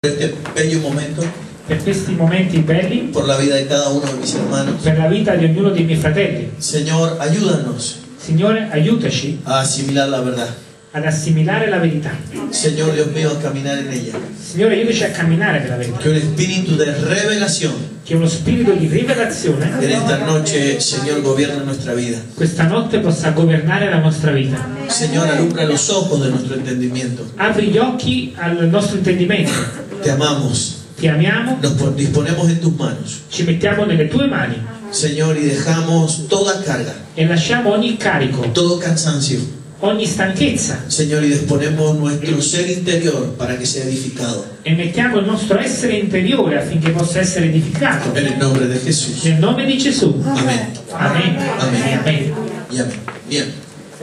este bello momento, per questi momenti belli, por la vida de cada uno de mis hermanos. per la vita di ognuno dei miei fratelli. Señor, ayúdanos Signore, aiutaci a asimilar la verdad. ad assimilare la verità. Señor Dios mío, a caminar en ella. Signore, aiutaci a camminare per la verità. Que un espíritu de revelación Che uno spirito di rivelazione en esta noche, Señor, gobierne nuestra vida. questa notte possa governare la nostra vita. Señor, alumbra los ojos de nuestro entendimiento. Apri gli occhi al nostro intendimento. Te amamos. Ti amiamo, Nos pon- disponemos en tus manos, ci mettiamo nelle tue mani Señor, y dejamos toda carga, e lasciamo ogni carico, todo cansancio. ogni stanchezza Señor, y disponemos nuestro ser interior para que sea edificado. e mettiamo il nostro essere interiore affinché possa essere edificato. En el nombre de Jesús. Nel nome di Gesù. Amén. Amén. Amen. Y amén. Bien.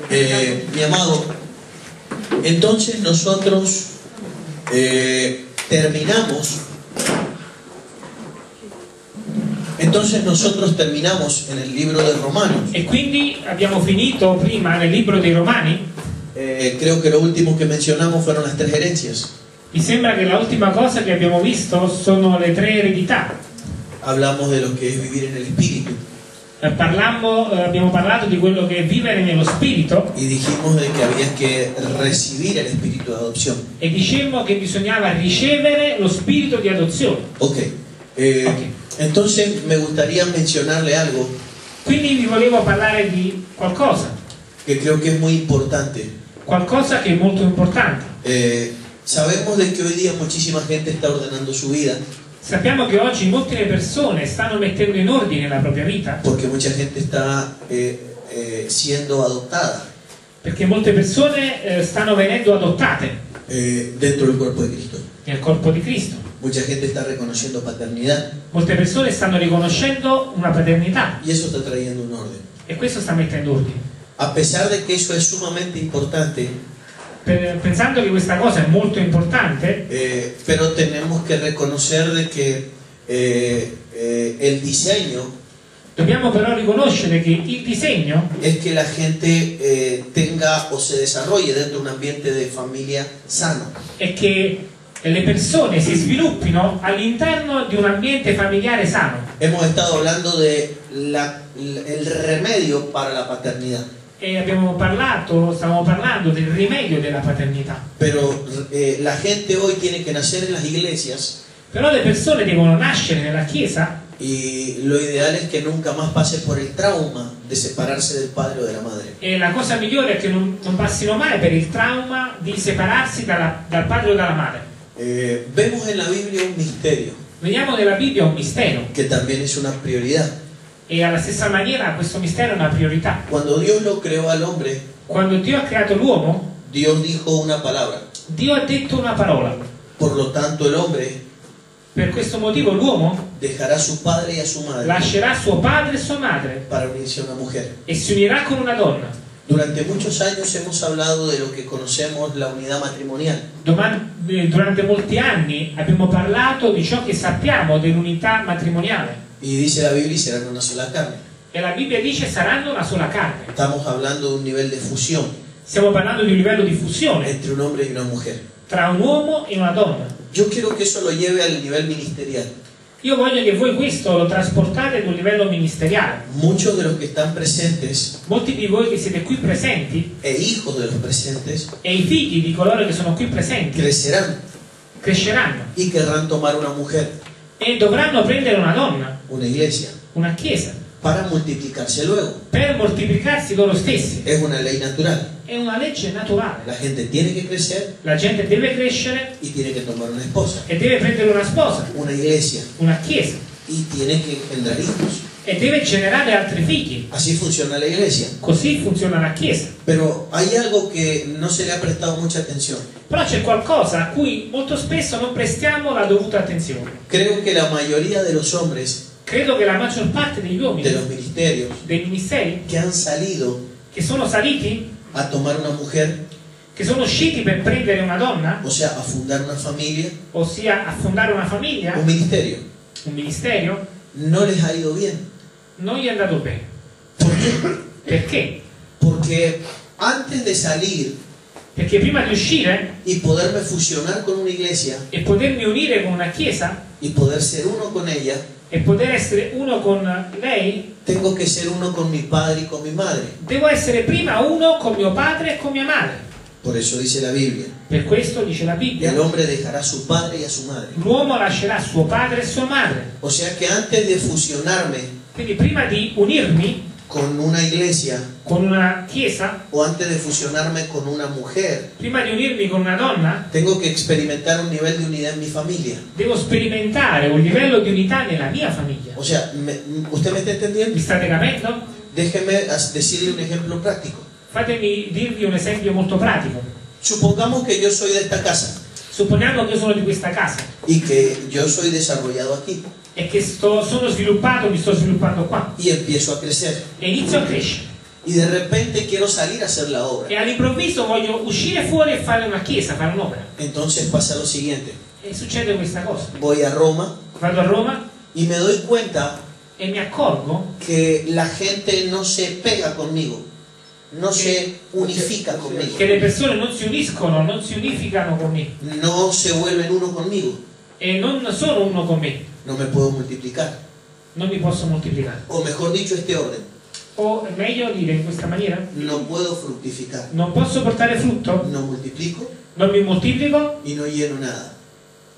Eh, mi amado, entonces nosotros eh, terminamos. Entonces nosotros terminamos en el libro de Romanos. E quindi abbiamo finito prima nel libro dei Romani. Eh, creo que lo último que mencionamos fueron las tres herencias. Mi sembra che l'ultima cosa che abbiamo visto sono le tre eredità. Hablamos de lo que es vivir en el Espíritu Eh, parlammo- eh, abbiamo parlato di quello che è vivere nello spirito y dijimos de que había que recibir el Espíritu de adopción. e dicemmo che bisognava ricevere lo spirito di adozione. Ok. Eh, Ok. Entonces me gustaría mencionarle algo Quindi vi volevo parlare di qualcosa, que creo que es muy importante. qualcosa che è molto importante. Eh, sabemos de que hoy día muchísima gente está ordenando su vida Sappiamo che oggi molte persone stanno mettendo in ordine la propria vita porque mucha gente está eh, eh, siendo adoptada perché molte persone eh, stanno venendo adottate eh, dentro del cuerpo de Cristo. nel corpo di Cristo. Mucha gente está reconociendo paternidad Molte persone stanno riconoscendo una paternità y eso está trayendo un orden. e questo sta mettendo ordine. A pesar de que eso es sumamente importante, pensando che questa cosa è molto importante, eh, pero tenemos que reconocer de que eh, eh, el diseño dobbiamo però riconoscere che il disegno es que la gente eh, tenga o se desarrolle dentro de un ambiente de familia sano. è che le persone si sviluppino all'interno di un ambiente familiare sano. Hemos estado hablando de la- el remedio para la paternidad, E abbiamo parlato, stavamo parlando del rimedio della paternità. pero eh, la gente hoy tiene que nacer en las iglesias Però le persone devono nascere nella Chiesa y lo ideal es que nunca más pase por el trauma de separarse del padre o de la madre. e la cosa migliore è che non, non passino mai per il trauma di separarsi dalla- dal padre o dalla madre. Eh, vemos en la Biblia un misterio Vediamo nella Bibbia un mistero que también es una prioridad. E alla stessa maniera questo mistero è una priorità. Cuando Dios lo creó al hombre, Quando Dio ha creato l'uomo, Dios dijo una palabra. Dio ha detto una parola. Por lo tanto, el hombre Per questo motivo l'uomo dejará su padre y a su madre lascerà suo padre e sua madre para unirse a una mujer. e si unirà con una donna. Durante muchos años hemos hablado de lo que conocemos la unidad matrimonial. Eh, durante molti anni abbiamo parlato di ciò che sappiamo dell'unità matrimoniale Y dice la Biblia, y serán una sola carne. e la Bibbia dice saranno una sola carne. Estamos hablando de un nivel de fusión Stiamo parlando di un livello di fusione entre un hombre y una mujer. tra un uomo e una donna. Yo quiero que eso lo lleve al nivel ministerial. Io voglio che voi questo lo trasportate ad un livello ministeriale. Muchos de los que están presentes Molti di voi che siete qui presenti e hijos de los presentes e i figli di coloro che sono qui presenti crecerán cresceranno y querrán tomar una mujer, e dovranno prendere una donna, una iglesia, una chiesa, para multiplicarse luego. per moltiplicarsi loro stessi. Es una ley natural. È una legge naturale. La gente tiene que crecer La gente deve crescere y tiene que tomar una esposa, e deve prendere una sposa, una iglesia una chiesa, y tiene que engendrar hijos. e deve generare altri figli. Así funciona la iglesia. Così funziona la chiesa. Pero hay algo que no se le ha prestado mucha atención. Però c'è qualcosa a cui molto spesso non prestiamo la dovuta attenzione. Creo que la mayoría de los hombres Credo che la maggior parte degli de uomini, los ministerios dei ministeri, que han salido che sono saliti, a tomar una mujer, che sono usciti per prendere una donna, o sea, a fundar una familia, ossia a fondare una famiglia, un ministerio, un ministero, no les ha ido bien. non gli è andato bene. ¿Por qué? Perché? Porque antes de salir Perché prima di uscire y poderme fusionar con una iglesia e potermi unire con una chiesa y poder ser uno con ella, e poter essere uno con lei, tengo que ser uno con mi padre y con mi madre. devo essere prima uno con mio padre e con mia madre. Por eso dice la Biblia, Per questo dice la el Bibbia, hombre dejará a su padre y a su madre. l'uomo lascerà suo padre e sua madre. O sea que antes de fusionarme Quindi prima di unirmi con una iglesia con una chiesa, o antes de fusionarme con una mujer, prima di unirmi con una donna, tengo que experimentar un nivel de unidad en mi familia. devo sperimentare un livello di unità nella mia famiglia. O sea, me- ¿usted me está Mi entendiendo? state capendo? Déjeme decirle un ejemplo práctico. Fatemi dirvi un esempio molto pratico. Supongamos que yo soy de esta casa Supponiamo che io sono di questa casa y que yo soy desarrollado aquí e che sto- sono sviluppato, mi sto sviluppando qua y empiezo a crecer. e inizio a crescere. Y de repente quiero salir a hacer la obra. E all'improvviso voglio uscire fuori e fare una chiesa, fare un'opera. Entonces pasa lo siguiente. E succede questa cosa. Voy a Roma Vado a Roma y me doy cuenta e mi accorgo que la gente no se pega conmigo, no se unifica conmigo, che le persone non si uniscono, non si unificano con me no se vuelven uno conmigo, e non sono uno con me, no me puedo multiplicar. non mi posso moltiplicare. O mejor dicho, este orden, O meglio dire in questa maniera, no puedo fructificar. non posso portare frutto, No multiplico non mi moltiplico y no lleno nada.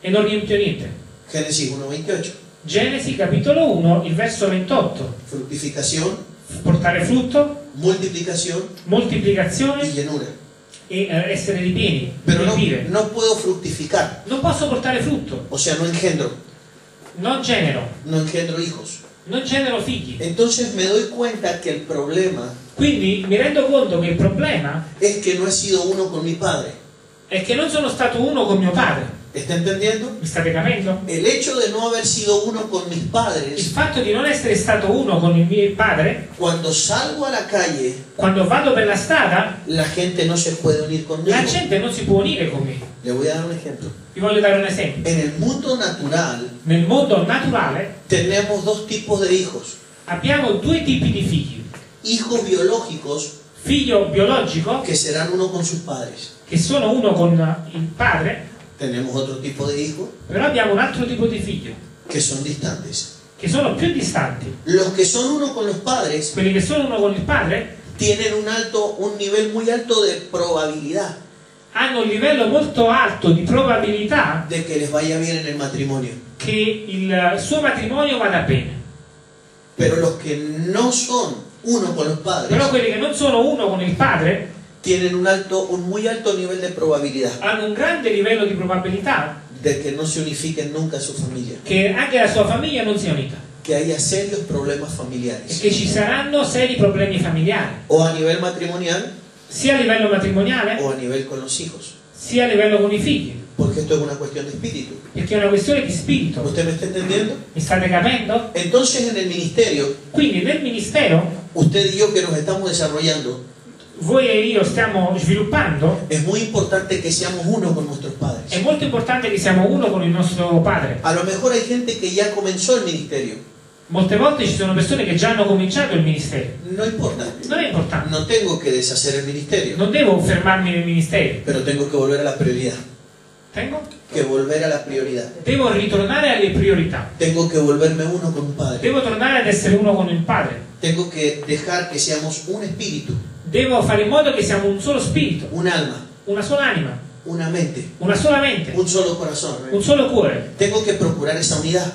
e non riempio niente. Génesis 1.28. Genesi capitolo 1, il verso 28. Fructificación, Portare frutto, multiplicación y moltiplicazione llenura. E eh, essere ripieni, Pero no, riempire. no puedo fructificar, Non posso portare frutto, o sea, no engendro, non genero, no engendro hijos. non genero figli. Entonces me doy cuenta que el problema Quindi mi rendo conto che il problema es que no he sido uno con mi padre. è che non sono stato uno con mio padre. ¿Está entendiendo? State capendo? El hecho de no haber sido uno con mis Il padres, fatto di non essere stato uno con il mio padre, cuando salgo a la calle, quando vado per la strada, la gente no se puede unir conmigo. la gente non si può unire con me. Le voy a dar un ejemplo. Vi voglio dare un esempio. En el mundo natural Nel mondo naturale tenemos dos tipos de hijos. abbiamo due tipi di figli. Hijos biológicos Figlio biologico, que serán uno con sus padres. che sono uno con il padre, Tenemos otro tipo de hijos però abbiamo un altro tipo di figlio, que son distantes. che sono più distanti. Los que son uno con los padres Quelli che sono uno con il padre tienen un alto, un nivel muy alto de probabilidad hanno un livello molto alto di probabilità de que les vaya bien en el matrimonio. che il suo matrimonio vada bene. Pero los que no son uno con los padres Però quelli che non sono uno con il padre tienen un alto, un muy alto nivel de probabilidad hanno un grande livello di probabilità de que no se unifiquen nunca su familia, che anche la sua famiglia non sia unita que haya serios problemas familiares, che ci saranno seri problemi familiari, o a nivel matrimonial sia a livello matrimoniale o a nivel con los hijos, sia a livello con i figli, porque esto es una cuestión de espíritu. perché è una questione di spirito. ¿Usted me está entendiendo? Mi state capendo? Entonces en el ministerio, Quindi nel ministero, usted y yo que nos estamos desarrollando, voi e io stiamo sviluppando, es muy importante que seamos uno con nuestros è padres. molto importante che siamo uno con il nostro padre. A lo mejor hay gente que ya comenzó el ministerio, Molte volte ci sono persone che già hanno cominciato il ministero. no importa, Non è importante. no tengo que deshacer el ministerio, Non devo fermarmi nel ministero. pero tengo que volver a la prioridad, Tengo? que volver a la prioridad. Devo ritornare alle priorità. Tengo que volverme uno con un padre. Devo tornare ad essere uno con il padre. Tengo que dejar que seamos un espíritu, Devo fare in modo che siamo un solo spirito, un alma, una sola anima, una mente, una sola mente, un solo corazón. un solo cuore. Tengo que procurar esa unidad.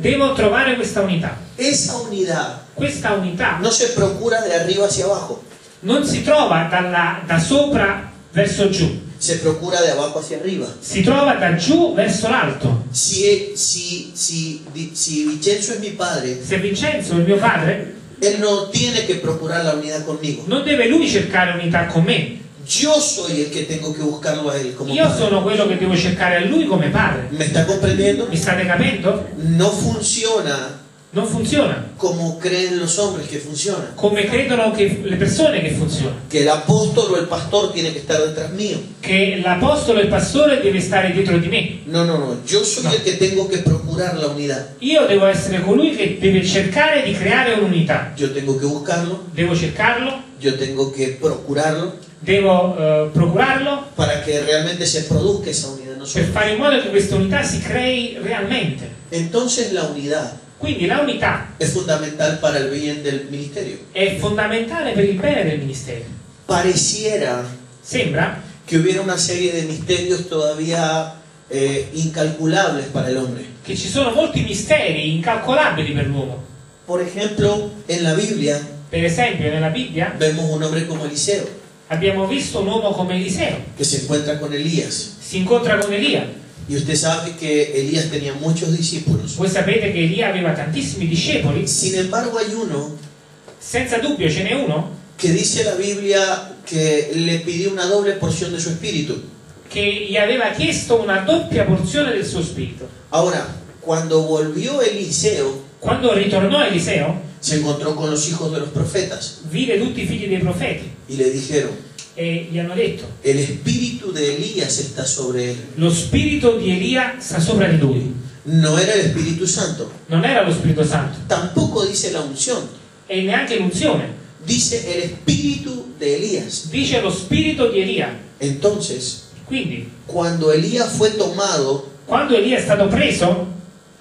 Devo trovare questa unità. Esa unidad Questa unità no se procura de arriba hacia abajo, non si trova dalla- da sopra verso giù, se procura de abajo hacia arriba. si trova da giù verso l'alto. Si, si, si, si Vicenzo es mi padre, Se Vincenzo, il mio padre, él no tiene que procurar la unidad conmigo. non deve lui cercare unità con me. Yo soy el que tengo que buscarlo a él como Io padre. sono quello che devo cercare a lui come padre. ¿Me está comprendiendo? Mi state capendo? No funciona Non funziona como creen los hombres que funciona. come credono che le persone che funziona. Que el apóstol o el pastor tiene que estar detrás mío. Che l'apostolo e il pastore deve stare dietro di me. No, no, no. Yo soy No. el que tengo que procurar la unidad. Io devo essere colui che deve cercare di creare un'unità. Yo tengo que buscarlo, Devo cercarlo, yo tengo que procurarlo devo eh, procurarlo para que realmente se produzca esa unidad en per nosotros. fare in modo che questa unità si crei realmente. Entonces la unidad Quindi la unità es fundamental para el bien del ministerio. è fondamentale per il bene del ministero. Pareciera Sembra que hubiera una serie de misterios todavía eh, incalculables para el hombre. che ci sono molti misteri incalcolabili per l'uomo. Por ejemplo, en la Biblia Per esempio, nella Bibbia vemos un hombre como Eliseo, abbiamo visto un uomo come Eliseo, que se encuentra con Elías. si incontra con Elia. Y usted sabe que Elías tenía muchos discípulos. Voi sapete che Elia aveva tantissimi discepoli, Sin embargo, hay uno senza dubbio ce n'è uno que dice la Biblia que le pidió una doble porción de su espíritu. che gli aveva chiesto una doppia porzione del suo spirito. Ahora, cuando volvió Eliseo, Quando ritornò Eliseo, se encontró con los hijos de los profetas vide tutti i figli dei profeti y le dijeron, e gli hanno detto, el espíritu de Elías está sobre él. lo spirito di Elia sta sopra di lui. No era el Espíritu Santo. Non era lo Spirito Santo Tampoco dice la unción. e neanche l'unzione. Dice el espíritu de Elías. Dice lo spirito di Elia. Entonces, Quindi, cuando Elías fue tomado, quando Elia è stato preso,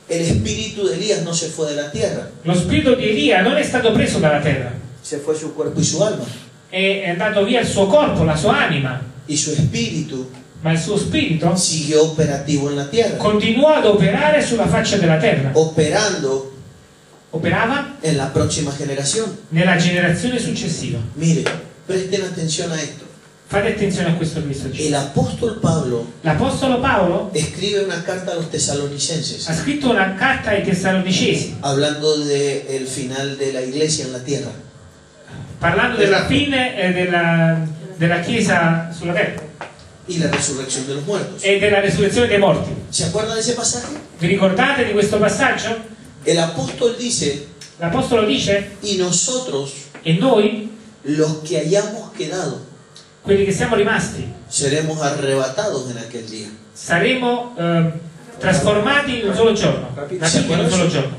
el espíritu de Elías no se fue de la tierra. lo spirito di Elia non è stato preso dalla terra, Se fue su cuerpo y su alma. È è andato via il suo corpo, la sua anima, Y su espíritu ma il suo spirito siguió operativo en la tierra. continuò ad operare sulla faccia della terra. Operando Operava en la próxima generación. nella generazione successiva. Mire, presten atención a esto. Fate attenzione a questo dicendo. apóstol Pablo L'Apostolo Paolo escribe una carta a los tesalonicenses ha scritto una carta ai Tessalonicesi hablando del final de la iglesia en la tierra. Parlando della fine eh, della, della Chiesa sulla terra y la resurrección de los muertos. e della resurrezione dei morti. ¿Se acuerdan de ese pasaje? Vi ricordate di questo passaggio? El apóstol dice, L'Apostolo dice, y nosotros, e noi, los que hayamos quedado, quelli che siamo rimasti, seremos arrebatados en aquel día. saremo eh, trasformati in un solo giorno. Nati in un solo giorno.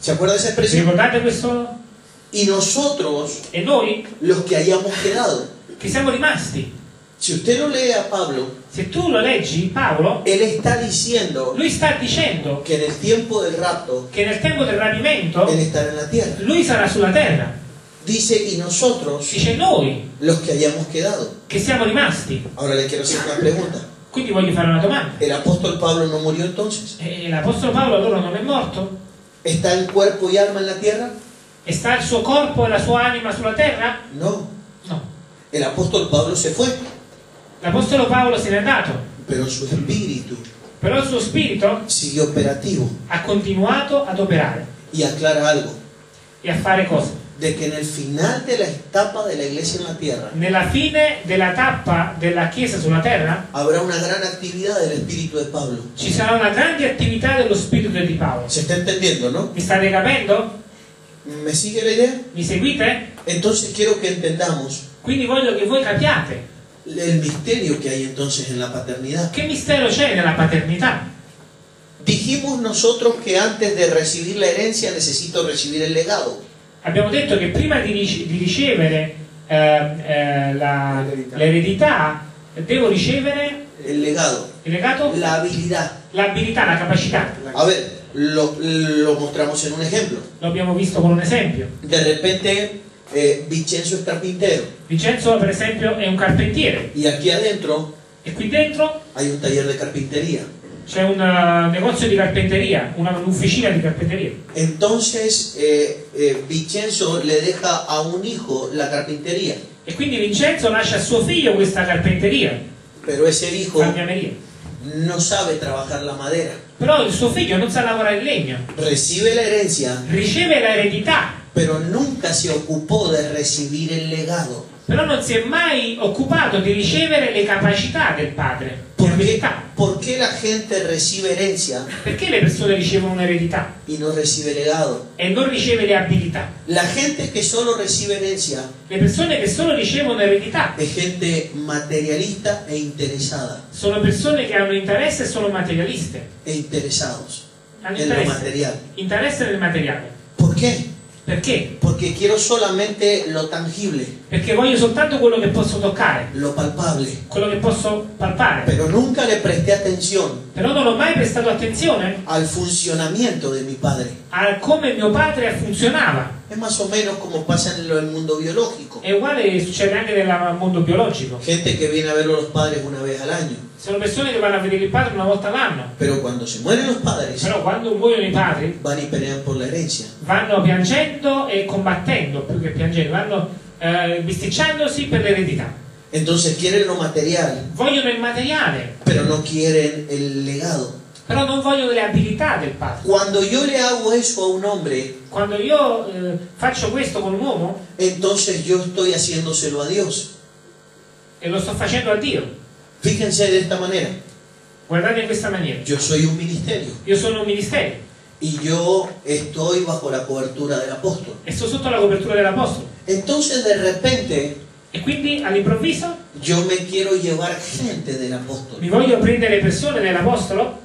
¿Se acuerda de esa Vi expresión? ricordate questo? Y nosotros, E noi, los que hayamos quedado. che siamo rimasti, Si usted lo lee a Pablo, se tu lo leggi, Paolo, él está diciendo lui sta dicendo que en el tiempo del rapto, che nel tempo del rapimento él estará en la tierra. lui sarà sulla terra. Dice, y nosotros, Dice noi los que hayamos quedado. che siamo rimasti. Ahora le quiero hacer una pregunta. Quindi voglio fare una domanda. ¿El apóstol Pablo no murió entonces? E l'Apostolo Paolo allora non è morto? ¿Está en cuerpo y alma en la tierra? E sta il suo corpo e la sua anima sulla terra? No. No. El apóstol Pablo se fue, L'Apostolo Paolo se n'è andato, pero su espíritu però il suo spirito sigue operativo. ha continuato ad operare Y aclara algo, e a fare cose. de que en el final de la etapa de la iglesia en la tierra Nella fine della tappa della Chiesa sulla terra habrá una gran actividad del espíritu de Pablo. ci sarà una grande attività dello spirito di Paolo. ¿Se está entendiendo, no? Mi state capendo? ¿Me sigue la idea? Mi seguite? Entonces quiero que entendamos Quindi voglio che voi capiate el misterio que hay entonces en la paternidad. che mistero c'è nella paternità. Dijimos nosotros que antes de recibir la herencia necesito recibir el legado. Abbiamo detto che prima di, di ricevere eh, eh, la- L'eredità. devo ricevere El legado, il legato, la habilidad. l'abilità, la capacità. A ver, lo, lo mostramos en un ejemplo. Lo abbiamo visto con un esempio. De repente, eh, Vincenzo es carpintero Vincenzo, per esempio, è un carpentiere y aquí adentro e qui dentro hay un taller de carpintería. c'è un eh, negozio di carpenteria, una- un'officina di carpenteria. Entonces, eh, eh, Vincenzo le deja a un hijo la carpintería, E quindi Vincenzo lascia a suo figlio questa carpenteria, pero ese hijo fagname no sabe trabajar la madera. Però il suo figlio non sa lavorare il legno, Recibe la herencia, riceve l'eredità, pero nunca se ocupó de recibir el legado. però non si è mai occupato di ricevere le capacità del padre, le ¿Por qué, abilità. por qué la gente recibe herencia Perché le persone ricevono un'eredità y no recibe legado? e non riceve le abilità? La gente que solo recibe herencia Le persone che solo ricevono eredità es gente materialista e interesada, sono persone che hanno interesse e sono materialiste. e interesados Hanno en lo interesse, material. interesse nel materiale. ¿Por qué? Perché? Porque quiero solamente lo tangible, Perché voglio soltanto quello che posso toccare, lo palpable. quello che posso palpare. Pero nunca le presté atención Però non ho mai prestato attenzione al funcionamiento de mi padre. a come mio padre funzionava. Es más o menos como pasa en el mundo biológico. È uguale succede anche nel mondo biologico. Gente que viene a ver a los padres una vez al año. Sono persone che vanno a vedere il padre una volta all'anno. Pero cuando se mueren los padres, Però quando muoiono i padri van y pelean por la herencia. vanno piangendo e combattendo, più che piangendo, vanno eh, bisticciandosi per l'eredità. Entonces quieren lo material, Vogliono il materiale, pero no quieren el legado. però non vogliono le abilità del padre. Cuando yo le hago eso a un hombre, Quando io eh, faccio questo con un uomo entonces yo estoy haciéndoselo a Dios. e lo sto facendo a Dio, Fíjense de esta manera. guardate in questa maniera. Yo soy un ministerio. Io sono un ministero y yo estoy bajo la cobertura del apóstol. e sto sotto la copertura dell'apostolo. Entonces de repente E quindi all'improvviso yo me quiero llevar gente del apóstol. mi voglio prendere persone dell'apostolo,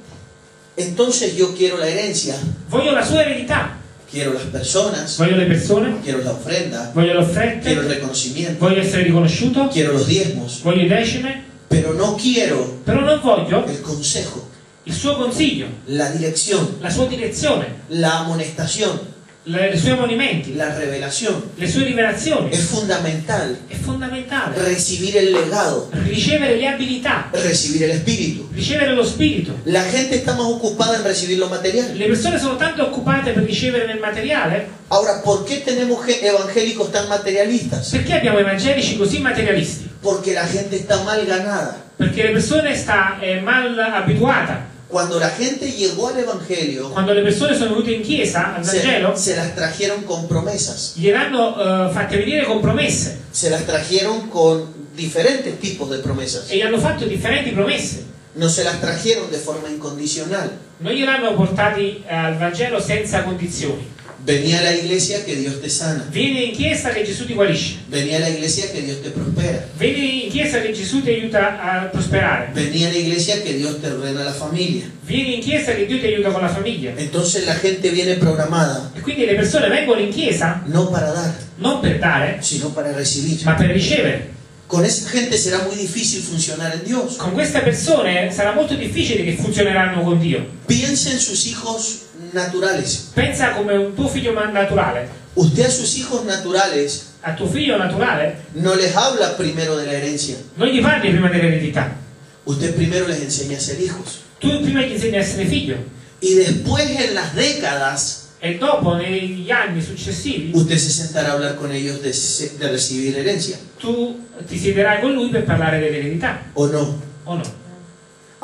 Entonces yo quiero la herencia, voglio la sua eredità, quiero las personas, voglio le persone, quiero la ofrenda, voglio le quiero el reconocimiento, voglio essere riconosciuto, quiero los diezmos, voglio i decime, pero no quiero però non voglio el consejo, il suo consiglio, la dirección, la sua direzione, la amonestación, le, i suoi ammonimenti, la revelación. le sue rivelazioni. Es fundamental È fondamentale recibir el legado, ricevere le abilità, recibir el espíritu. ricevere lo spirito. La gente está más ocupada en recibir lo material. Le persone sono tanto occupate per ricevere nel materiale Ahora, ¿por qué tenemos evangélicos tan materialistas? perché abbiamo evangelici così materialisti? Porque la gente está mal ganada. Perché le persone sta eh, mal abituata. Cuando la gente llegó al evangelio, Quando le persone sono venute in chiesa al se, Vangelo, se las trajeron con promesas, gliel'hanno eh, fatte venire con promesse se las trajeron con diferentes tipos de promesas. e gli hanno fatto differenti promesse. No se las trajeron de forma incondicional. Non gliel'hanno portati al Vangelo senza condizioni. Venía a la iglesia que Dios te sana. Vieni in chiesa che Gesù ti guarisce. Venía a la iglesia que Dios te prospera. Vieni in chiesa che Gesù ti aiuta a prosperare. Venía a la iglesia que Dios te ordena la familia. Vieni in chiesa che Dio ti aiuta con la famiglia. Entonces la gente viene programada E quindi le persone vengono in chiesa no para dar, non per dare, sino para recibir. ma per ricevere. Con esa gente será muy difícil funcionar en Dios. Con queste persone sarà molto difficile che funzioneranno con Dio. Piensa en sus hijos naturales. Pensa come un tuo figlio naturale. Usted a sus hijos naturales A tuo figlio naturale no les habla primero de la herencia. non gli parli prima dell'eredità. Usted primero les enseña a ser hijos. Tu prima gli insegni a essere figlio. Y después en las décadas, E dopo, negli anni successivi, usted se sentará a hablar con ellos de, de recibir herencia. tu ti siederai con lui per parlare dell'eredità, ¿O no? o no?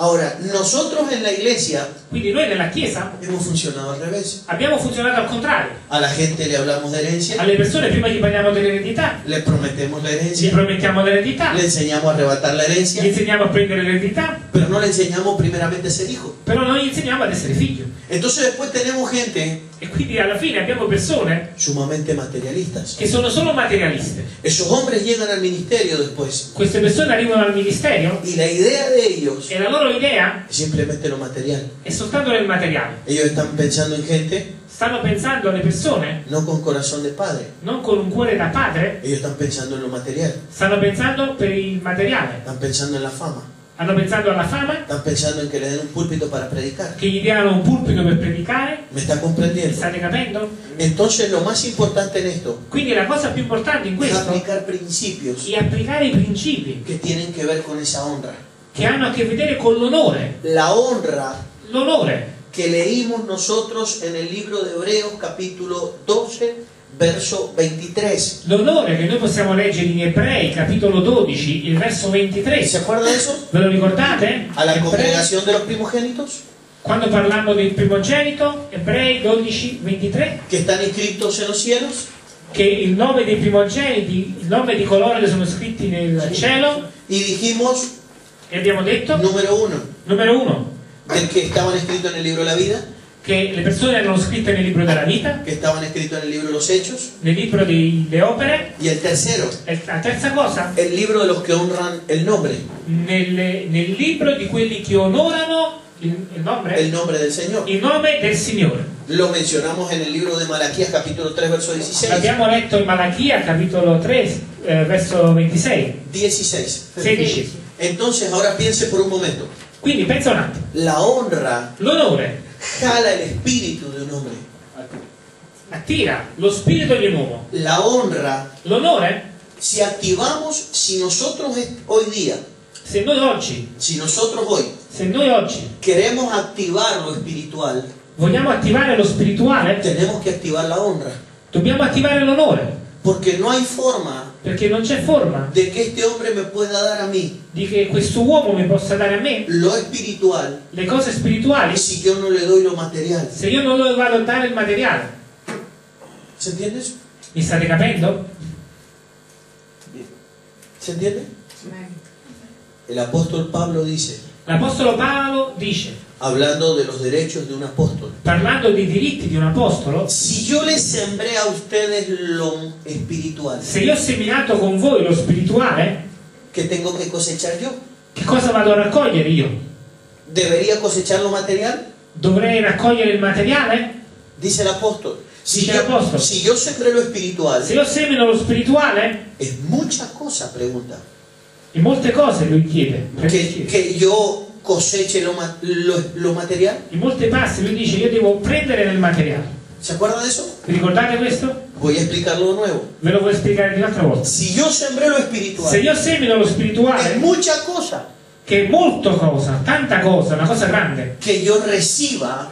Ahora, nosotros en la iglesia Quindi noi nella Chiesa hemos funcionado al revés. abbiamo funzionato al contrario. A la gente le hablamos de herencia, Alle persone prima gli parliamo dell'eredità, le prometemos la gli herencia, promettiamo l'eredità, le enseñamos a arrebatar la gli herencia, insegniamo a prendere l'eredità, pero no le enseñamos primeramente a ser hijo. però non gli insegniamo ad essere figlio. Entonces después tenemos gente E quindi alla fine abbiamo persone sumamente materialistas. che sono solo materialiste. Esos hombres llegan al ministerio después Queste persone arrivano al ministero y la idea de ellos e la loro idea es simplemente lo material. è soltanto nel materiale. Ellos están pensando en gente Stanno pensando alle persone no con corazón de padre, non con un cuore da padre, ellos están pensando en lo material, stanno pensando per il materiale. están pensando en la fama, Hanno pensato alla fama, están pensando en que le den un púlpito para predicar. che gli diano un pulpito per predicare, ¿Me está comprendiendo? state capendo? Entonces lo más importante en esto Quindi la cosa più importante in es questo aplicar principios è applicare i principi que tienen que ver con esa honra. che hanno a che vedere con l'onore. La honra L'onore que leímos nosotros en el libro de Hebreos capítulo 12, verso 23. L'onore che noi possiamo leggere in Ebrei, capitolo 12, il verso 23. ¿Se acuerda de eso? Ve lo ricordate? A la Ebrei, congregación de los primogénitos quando parlammo del primogenito, Ebrei 12, 23, que están inscritos en los cielos. che il nome dei primogeniti, il nome di coloro che sono scritti nel cielo, Y dijimos, e abbiamo detto, número uno, numero uno, del que estaban escritos en el libro de la che le persone erano scritte nel libro della vita, que estaban escritos en el libro de los hechos. nel libro delle opere, Y el tercero, e la terza cosa, el libro de los que honran el nombre. nel, nel libro di quelli che onorano il, il nome? el nombre del Señor. Il nome del Signore. Lo mencionamos en el libro de Malaquías capítulo 3 verso 16. L'abbiamo letto in Malachia, capitolo 3, eh, verso 26, 16. 16. Entonces ahora piense por un momento. Quindi pensa un attimo, La honra l'onore jala el espíritu de un hombre. attira lo spirito di un uomo. La honra, L'onore, si activamos, si nosotros hoy día, se noi oggi, si nosotros hoy se noi oggi queremos activar lo espiritual, vogliamo attivare lo spirituale, tenemos que activar la honra. dobbiamo attivare l'onore, Porque no hay forma perché non c'è forma de que este hombre me pueda dar a mí di che questo uomo mi possa dare a me lo espiritual le cose spirituali si yo no le doy lo material. se io non lo vado a dare il materiale. ¿Se entiende eso? Mi state capendo? ¿Se entiende? El apóstol Pablo dice, L'Apostolo Paolo dice, hablando de los derechos de un apóstol, parlando dei diritti di un apostolo, si yo les sembré a ustedes lo espiritual, se io ho seminato con voi lo spirituale, ¿qué tengo que cosechar yo? che cosa vado a raccogliere io? ¿Debería cosechar lo material? Dovrei raccogliere il materiale? Dice el apóstol. Si Dice yo, apóstol. si yo sembré lo espiritual, Se io semino lo spirituale, es mucha cosa, pregunta. in molte cose lui chiede, Que, que yo coseche lo, lo- lo material. in molte passi lui dice io devo prendere nel materiale. ¿Se acuerdan de eso? Vi ricordate questo? Voy a explicarlo de nuevo. Ve lo voglio spiegare di un'altra volta. Si yo sembré lo Se espiritual, io semino lo es spirituale, mucha cosa che è molto cosa, tanta cosa, una cosa grande, que yo reciba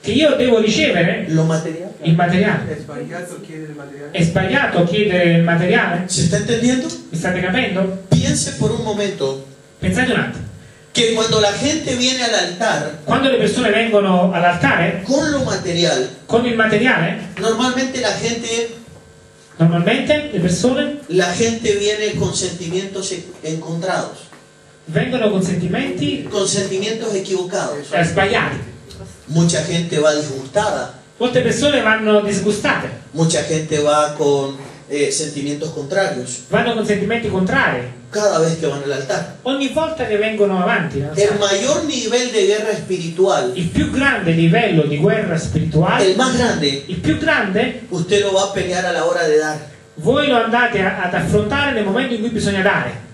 che io devo ricevere lo material. il materiale. È sbagliato chiedere materiale. È sbagliato chiedere il materiale? ¿Se está entendiendo? Mi state capendo? Piense por un momento Pensate un attimo. Que cuando la gente viene al altar Quando le persone vengono all'altare con lo material, con il materiale, normalmente la gente, normalmente le persone la gente viene con sentimientos e- encontrados, vengono con sentimenti con sentimientos equivocados. eh, sbagliati. Mucha gente va disgustada, Molte persone vanno disgustate, mucha gente va con eh, sentimientos contrarios vanno con sentimenti contrari cada vez que van al altar. ogni volta che vengono avanti. no? El mayor nivel de guerra espiritual, Il più grande livello di guerra spirituale, el más grande, il più grande, usted lo va a pelear a la hora de dar. voi lo andate a- ad affrontare nel momento in cui bisogna dare.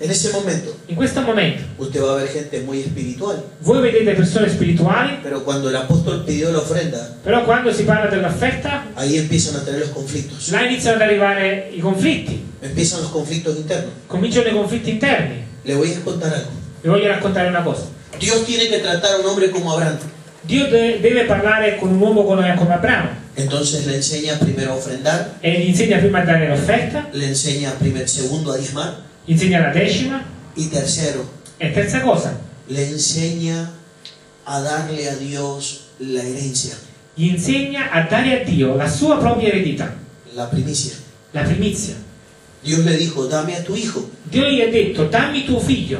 En ese momento, In questo momento, usted va a ver gente muy espiritual. voi vedete persone spirituali, Pero cuando el apóstol pidió la ofrenda, però quando si parla dell'offerta, ahí empiezan a tener los conflictos. là iniziano ad arrivare i conflitti, Empiezan los conflictos internos. cominciano i conflitti interni. Le voy a contar algo. Vi voglio raccontare una cosa. Dios tiene que tratar a un hombre como Abraham. Dio de- deve parlare con un uomo come, Abramo Entonces le enseña primero a ofrendar, e gli insegna prima a dare l'offerta, le enseña primer, segundo a diezmar insegna la decima y tercero, e terza cosa, le enseña a darle a Dios la herencia, gli insegna a dare a Dio la sua propria eredità, la primicia. la primizia. Dios le dijo, dame a tu hijo. Dio gli ha detto dammi tuo figlio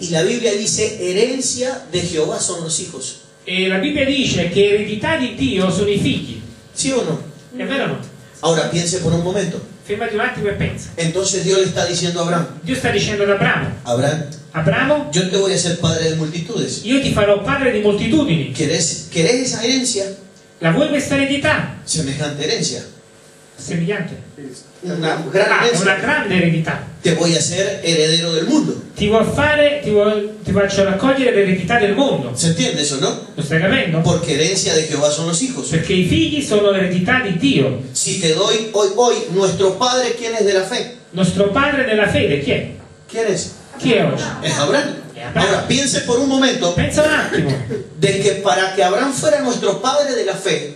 Y la Biblia dice, herencia de Jehová son los hijos. e la Bibbia dice che eredità di Dio sono i figli. ¿Sí o no? È vero o no? Ahora piense por un momento. Fermati un attimo e. Entonces Dios le está diciendo a Abraham, Dio sta dicendo ad Abramo, Abraham, Abramo, yo te voy a ser padre de multitudes. io ti farò padre di moltitudini. ¿Querés, querés esa herencia? La vuoi questa eredità? Semejante herencia. Sembigliante. Una gran Ah, una grande eredità. Te voy a hacer heredero del mundo. Ti vuoi fare, ti, vuoi- ti faccio raccogliere l'eredità del mondo. ¿Se entiende eso, no? Lo stai capendo? Porque herencia de Jehová son los hijos. Perché i figli sono l'eredità di Dio. Si te doy hoy, hoy, nuestro padre, ¿quién es de la fe? Nostro padre nella fede chi è? ¿Quién es? Oggi? Es. Es Abraham. Ahora piense por un momento Pensa un attimo, de que para que Abraham fuera nuestro padre de la fe,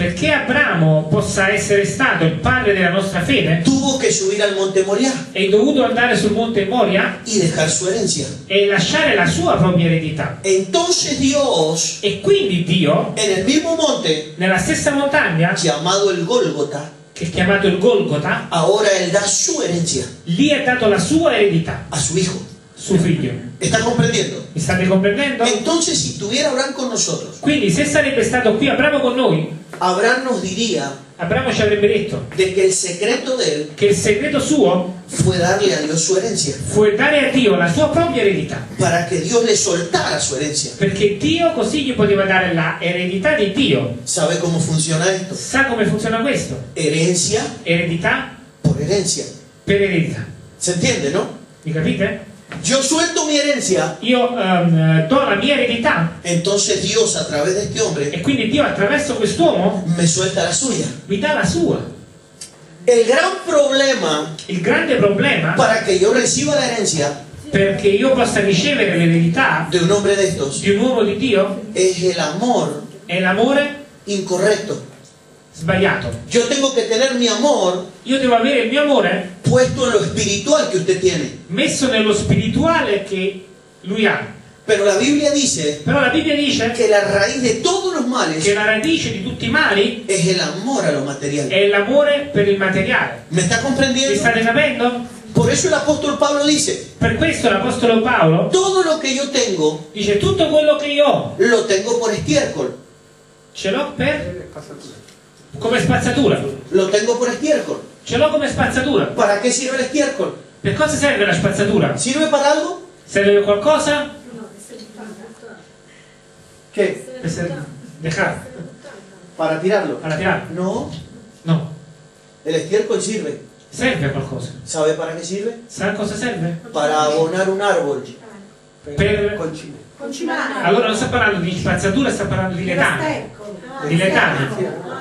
perché Abramo possa essere stato il padre della nostra fede, tuvo que subir al monte Moriah è dovuto andare sul monte Moria y dejar su herencia. e lasciare la sua propria eredità. Entonces Dios, E quindi Dio, en el mismo monte nella stessa montagna, llamado el Gólgota, che è chiamato il Golgota, ahora él da su herencia lì ha dato la sua eredità, a su hijo. suo figlio. ¿Está comprendiendo? Mi state comprendendo? Entonces, si estuviera Abraham con nosotros, Quindi se sarebbe stato qui Abramo con noi, Abraham nos diría Abramo ci avrebbe detto de que el secreto de él che il segreto suo fue darle a Dios su herencia, fu dare a Dio la sua propria eredità. para que Dios le soltara su herencia. Perché Dio così gli poteva dare la eredità di Dio. ¿Sabe cómo funciona esto? Sa come funziona questo? Herencia Eredità por herencia. per eredità. ¿Se entiende, no? Mi capite? Yo suelto mi herencia, Io ehm, do la mia eredità entonces Dios a través de este hombre e quindi Dio attraverso quest'uomo me suelta la suya. mi dà la sua. El gran problema Il grande problema para que yo reciba la herencia perché io possa ricevere l'eredità de un hombre de estos di un uomo di Dio es el amor è l'amore incorrecto. Sbagliato. Yo tengo que tener mi amor Io devo avere il mio amore puesto en lo espiritual que usted tiene. messo nello spirituale che lui ha. Pero la Biblia dice Però la Bibbia dice que la raíz de todos los males che la radice di tutti i mali es el amor a lo material. è l'amore per il materiale. ¿Me está Mi comprendiendo? state capendo? Por eso el apóstol Pablo dice, Per questo l'Apostolo Paolo todo lo que yo tengo, dice tutto quello che io ho lo tengo por estiércol. ce l'ho per. Come spazzatura. Lo tengo por estiércol. Ce l'ho come spazzatura. ¿Para qué sirve el estiércol? Per cosa serve la spazzatura? ¿Sirve para algo? Serve per qualcosa? ¿Qué? Per ser- dejar, ¿Para tirarlo? para tirare? No, No. el estiércol sirve. Serve a qualcosa. ¿Sabe para qué sirve? Sa cosa serve? Para abonar un árbol. Per... Concime. Concimare. Allora non sta parlando di spazzatura, sta parlando di letame. Di letame.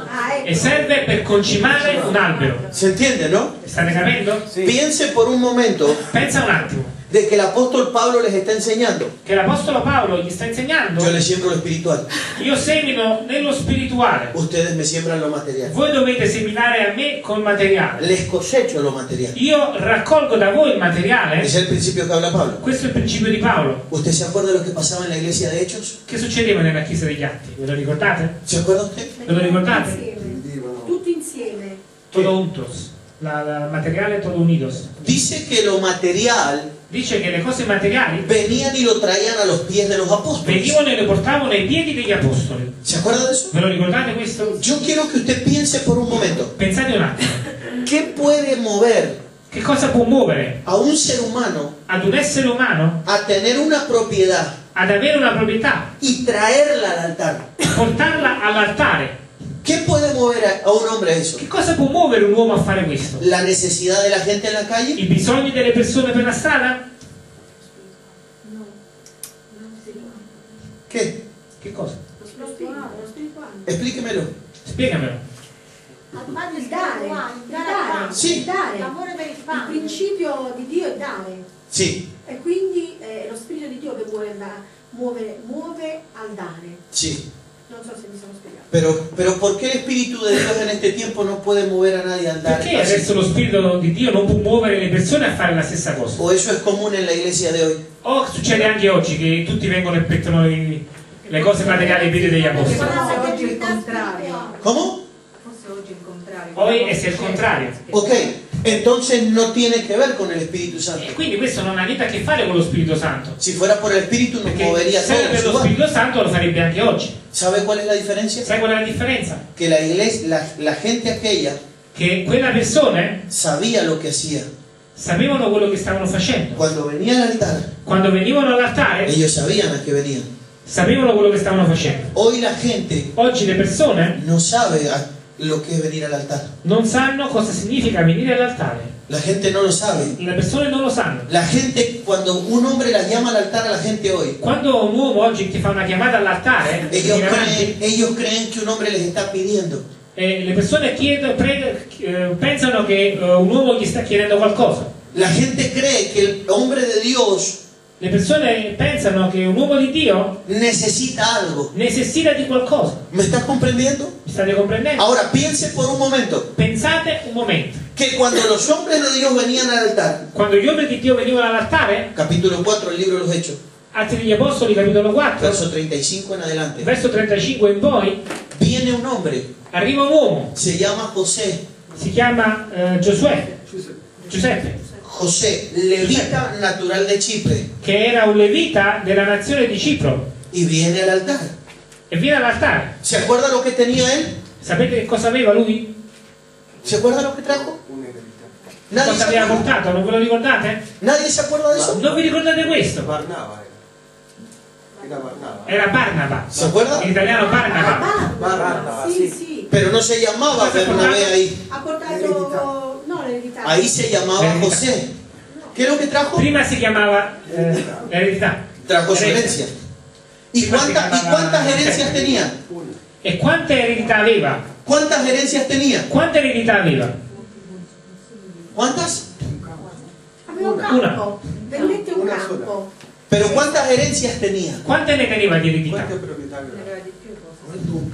Ah, ecco. E serve per concimare un albero. ¿Se entiende, no? State capendo? Sì. Piense por un momento Pensa un attimo de que el apóstol Pablo les está enseñando. che l'Apostolo Paolo gli sta insegnando Yo les siembro lo espiritual. io semino nello spirituale. Ustedes me siembran lo material. Voi dovete seminare a me col materiale. Les cosecho lo material. Io raccolgo da voi il materiale. Es el principio que habla Pablo. Questo è il principio di Paolo. ¿Usted se acuerda de lo que pasaba en la iglesia de Hechos? Che succedeva nella Chiesa degli Atti? Ve lo ricordate? ¿Se acuerda usted? Ve lo ricordate? Insieme. Tutti insieme. Todo juntos. La, la materiale todo unidos. Dice que lo material Dice che le cose materiali venían y lo traían a los pies de los apóstoles. venivano e le portavano ai piedi degli apostoli. ¿Se acuerda de eso? Ve lo ricordate questo? Yo quiero que usted piense por un momento. Pensate un attimo. ¿Qué puede mover Che cosa può muovere a un ser humano ad un essere umano a tener una propiedad ad avere una proprietà, y traerla al altar? portarla all'altare? ¿Qué puede mover a, un hombre a eso? Che cosa può muovere un uomo a fare questo? ¿La necesidad de la gente en la calle? I bisogni delle persone per la strada? ¿Qué? Che cosa? Lo spirituale, lo spirituale. Explíquemelo. Spiegamelo. Il dare, il dare, Sì. il dare. L'amore per il Il pane. principio di Dio è dare. Sí, E quindi è lo spirito di Dio che muove, la- muove, muove al dare. sí. Non so se mi sono spiegato. Pero, pero ¿por qué el Espíritu de Dios en este tiempo no puede mover a nadie a andar Perché adesso lo Spirito di Dio non può muovere le persone a fare la stessa cosa? ¿O eso es común en la iglesia de hoy? O succede anche oggi che tutti vengono e mettono i- le cose materiali ai piedi degli apostoli? Forse oggi oggi il il contrario. ¿Cómo? Forse oggi il contrario. Poi è il contrario. Ok, entonces no tiene que ver con el Espíritu E Santo. quindi questo non ha niente a che fare con lo Spirito Santo. Si fuera por el Espíritu nos Perché movería se per lo. Spirito Santo lo farebbe anche oggi. ¿Sabe cuál es la diferencia? Sai qual è la differenza? Que la iglesia, la, la gente aquella Che quella persone sabía lo que hacía. sapevano quello che stavano facendo. Cuando venía al altar, Quando venivano all'altare ellos sabían a qué venían. sapevano quello che stavano facendo. Hoy la gente Oggi le persone no sabe a lo que es venir al altar. non sanno cosa significa venire all'altare. La gente no lo sabe. Le persone non lo sanno. La gente, cuando un hombre la llama al altar a la gente hoy, Quando un uomo oggi ti fa una chiamata all'altare, ellos avanti, creen, ellos creen que un hombre les está pidiendo. eh, le persone chiedono, pre- eh, pensano che eh, un uomo gli sta chiedendo qualcosa. La gente cree que el hombre de Dios Le persone pensano che un uomo di Dio necesita algo. necessita di qualcosa. ¿Me estás comprendiendo? Mi state comprendendo? Ahora piense por un momento Pensate un momento. que cuando los hombres de Dios venían al altar, Quando gli uomini di Dio venivano all'altare, capítulo 4 del libro de los Hechos, Atti degli Apostoli, capitolo 4, verso 35 en adelante, verso 35 in poi, viene un hombre, arriva un uomo, se llama José. si chiama eh, Giosuè, Giuseppe. Giuseppe. José, levita natural de Chipre, che era un levita della nazione di Cipro, y viene al altar. e viene all'altare. ¿Se acuerda lo que tenía él? Sapete che cosa aveva lui? ¿Se acuerda lo que trajo? ¿Nadie Cosa aveva portato? Non ve lo ricordate? ¿Nadie se acuerda de eso? Non vi ricordate questo? Barnava era. Era Barnava. Era Barnaba. ¿Se acuerda? In italiano Barnaba. Barnaba, sì. sì. Pero no se llamaba Bernabé ahí. Ha portato... Ahí se llamaba. José. ¿Qué es lo que trajo? Prima si chiamava eh. Trajo su Herencia. ¿Y, cuánta- ¿Y llamaba- cuántas herencias tenía? Una. E quante eredità aveva? ¿Cuántas herencias tenía? Quante eredità aveva? ¿Cuántas? Una. Pero ¿cuántas herencias tenía? Di eredità? Quante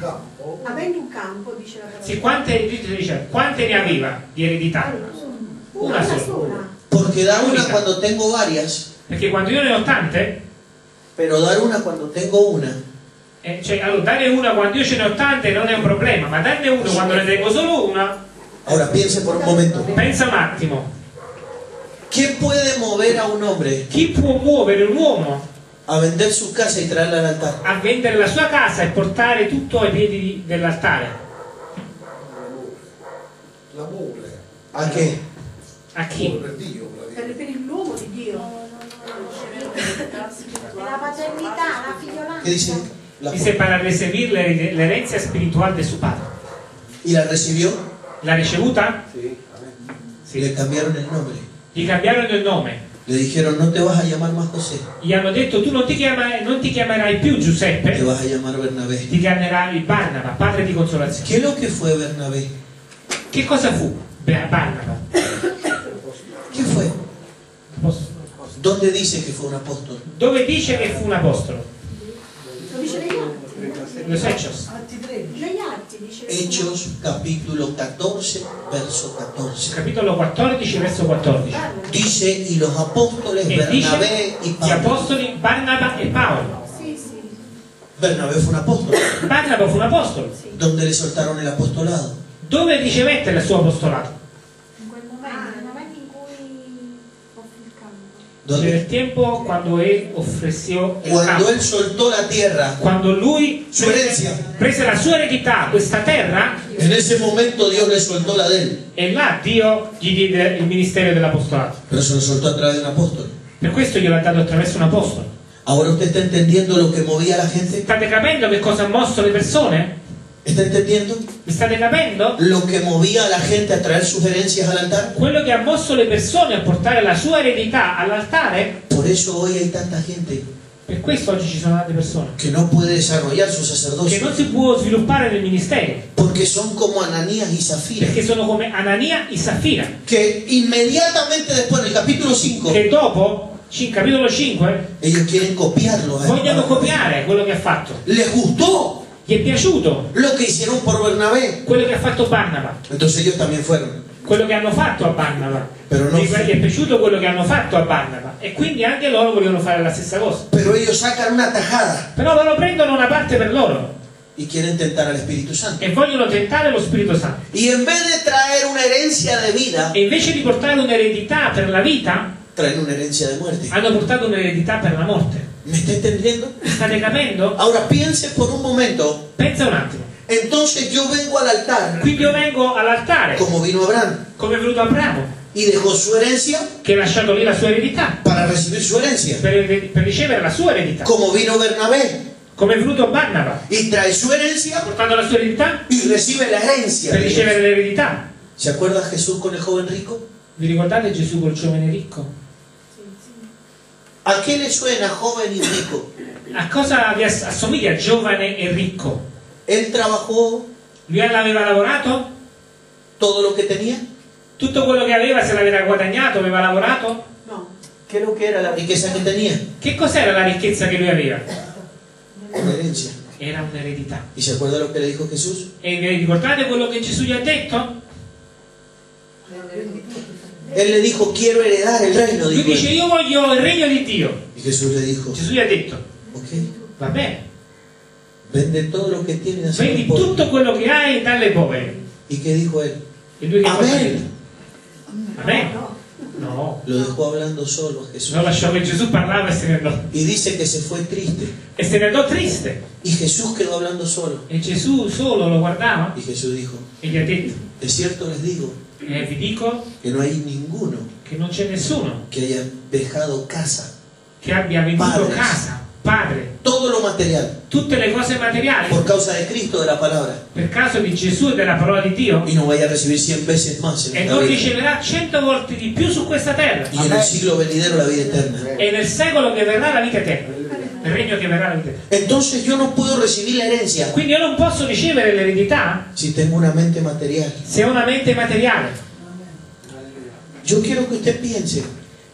campo, Avendo un campo, dice la parola. Sì, quante, dice, quante ne aveva di eredità? Una, Una sola. sola. Porque dar una cuando tengo varias, Perché quando io ne ho tante, pero dar una cuando tengo una, eh, cioè, allora dare una quando io ce ne ho tante non è un problema, ma darne una quando ne tengo solo una, Ahora piense por un momento. pensa un attimo, ¿Quién puede mover a un hombre chi può muovere un uomo a vender su casa y traerla al altar? a vendere la sua casa e portare tutto ai piedi di- dell'altare? l'amore, ¿A qué? A chi? per Dio, Per, per l'uomo di Dio. La paternità, la figliolanza. ¿Qué dice? La- Dice para recibir la hered- la herencia espiritual de su padre. ¿Y la recibió? ¿La ricevuta? Sì, amen. Sì. Le cambiaron el nombre. Gli cambiarono il nome. Le dijeron, no te vas a llamar más José, Gli hanno detto tu non ti, chiama- non ti chiamerai più te Giuseppe, vas a llamar Bernabé. ti chiamerai Barnaba, padre di consolazione. ¿Qué es lo que fue Bernabé? Che cosa fu Barnaba? ¿Qué fue? Posso- ¿Dónde dice que fue un apóstol? Dove dice che fu un apostolo? Lo dice. Los Hechos. Negli atti dice. Hechos capítulo 14, verso 14. Capitolo 14, verso 14. Dice, y los apóstoles E dice Bernabé y gli Pablo. apostoli Barnaba e Paolo. Bernabé fue un apóstol. Barnaba fu un apostolo. ¿Dónde le soltaron el apostolado? Dove ricevette il suo apostolato? Campo. ¿Dónde? Nel tempo quando él ofreció Cuando campo. él soltó la tierra, Quando lui Su herencia. prese la sua eredità, questa terra, en ese momento Dios le soltó la de él. e là Dio gli diede il ministero dell'apostolato. Pero se lo soltó a través de un apóstol. Per questo glielo ha dato attraverso un apostolo. Ahora usted está entendiendo lo que movía a la gente. State capendo che cosa ha mosso le persone? ¿Está entendiendo? State capendo? Lo que movía a la gente a traer sus herencias al altar. Quello che ha mosso le persone a portare la sua eredità all'altare, Por eso hoy hay tanta gente per questo oggi ci sono tante persone que no puede desarrollar su che sacerdocio. non si può sviluppare nel ministero, Porque son como Ananías y Zafira. perché sono come Anania e Safira, Que inmediatamente después, en el capítulo 5, che dopo, capitolo 5, ellos quieren copiarlo. vogliono copiare quello che ha fatto. Les gustó Gli è piaciuto lo que hicieron por Bernabé. quello che ha fatto Barnaba, Entonces ellos también fueron. quello che hanno fatto a Barnaba. Pero no Gli gli è piaciuto quello che hanno fatto a Barnaba e quindi anche loro vogliono fare la stessa cosa. Pero ellos sacan una tajada Però loro prendono una parte per loro y quieren tentar al Espíritu Santo. e vogliono tentare lo Spirito Santo. Y en vez de traer una herencia de vida, E invece di portare un'eredità per la vita, traen una herencia de muerte. hanno portato un'eredità per la morte. ¿Me está entendiendo? State capendo? Ahora piense por un momento. Pensa un attimo. Entonces yo vengo al altar Quindi io vengo all'altare, como vino Abraham come è venuto Abramo, y dejó su herencia che ha lasciato lì la sua eredità para recibir su herencia. per, per ricevere la sua eredità. Como vino Bernabé Come è venuto Barnaba, y trae su herencia portando la sua eredità y recibe la herencia. per ricevere l'eredità. ¿Se acuerda Jesús con el joven rico? Vi ricordate Gesù col giovane ricco? ¿A qué le suena joven y rico? A cosa vi ass- assomiglia giovane e ricco? Él trabajó Lui aveva lavorato? todo lo que tenía. Tutto quello che aveva se l'aveva guadagnato, aveva lavorato? No. ¿Qué lo que era la riqueza que tenía? Che cos'era la ricchezza che lui aveva? Una herencia. Era un'eredità. ¿Y se acuerda lo que le dijo Jesús? E vi ricordate quello che Gesù gli ha detto? Él le dijo, quiero heredar el reino. Lui Dijo dice él. io voglio il regno di Dio. Y Jesús le dijo, Gesù gli ha detto, ok, va bene, vende todo lo que tienes. dáselo vendi al pobre". tutto quello che hai e dalle poveri. ¿Y qué dijo él? E lui che cosa ha Amen. detto? Amen. No. No, Lo dejó hablando solo Jesús. non lasciò che Gesù parlava e se ne andò. Y dice que se fue triste. E se ne andò triste. Y Jesús quedó hablando solo. E Gesù solo lo guardava Y Jesús dijo, e gli ha detto, de cierto les digo eh, vi dico que no hay ninguno che non c'è nessuno que haya dejado casa, che abbia venduto Padres. casa, padre, todo lo material, tutte le cose materiali. Por causa de Cristo, de la palabra, per caso di Gesù e della parola di Dio? Y no vaya a recibir cien veces más en e esta non vida. riceverà cento volte di più su questa terra. Y en el siglo venidero la vida eterna. e nel secolo che verrà la vita eterna, nel regno che verrà. Entonces yo no puedo recibir la herencia Quindi io non posso ricevere l'eredità si tengo una mente material. se ho una mente materiale. Yo quiero que usted piense,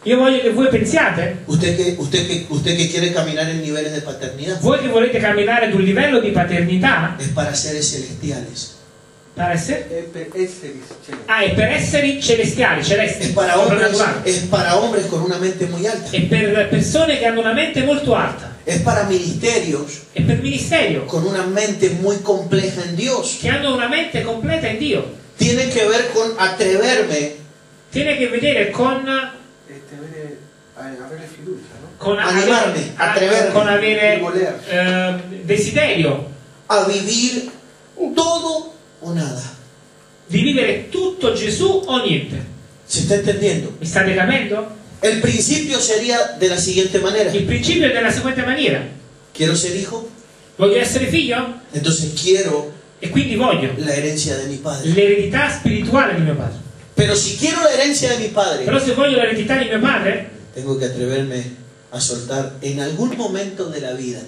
Io voglio che voi pensiate, usted que, usted que, usted que quiere caminar en niveles de paternidad, voi che volete camminare ad un livello di paternità, es para seres celestiales. per essere, E per essere celesti. ah, è per esseri celestiali, Es celesti, para hombres, es para hombres con una mente muy alta. e per persone che hanno una mente molto alta, Es para ministerios e per ministerio, con una mente muy compleja en Dios. che hanno una mente completa in Dio. Tiene que ver con atreverme Tiene a che vedere con, E avere, a- avere fiducia, no? con Animarmi, avere, a- atrevermi, con avere eh, desiderio a vivir todo o nada. di vivere tutto Gesù o niente. ¿Se está entendiendo? Mi state capendo? El principio sería de la siguiente manera. Il principio è della seguente maniera. Quiero ser hijo, Voglio essere figlio entonces quiero e quindi voglio la herencia de mi padre. l'eredità spirituale di mio padre. Pero si quiero la herencia de mi padre, Però se voglio l'eredità di mio padre, tengo que atreverme a soltar en algún momento de la vida.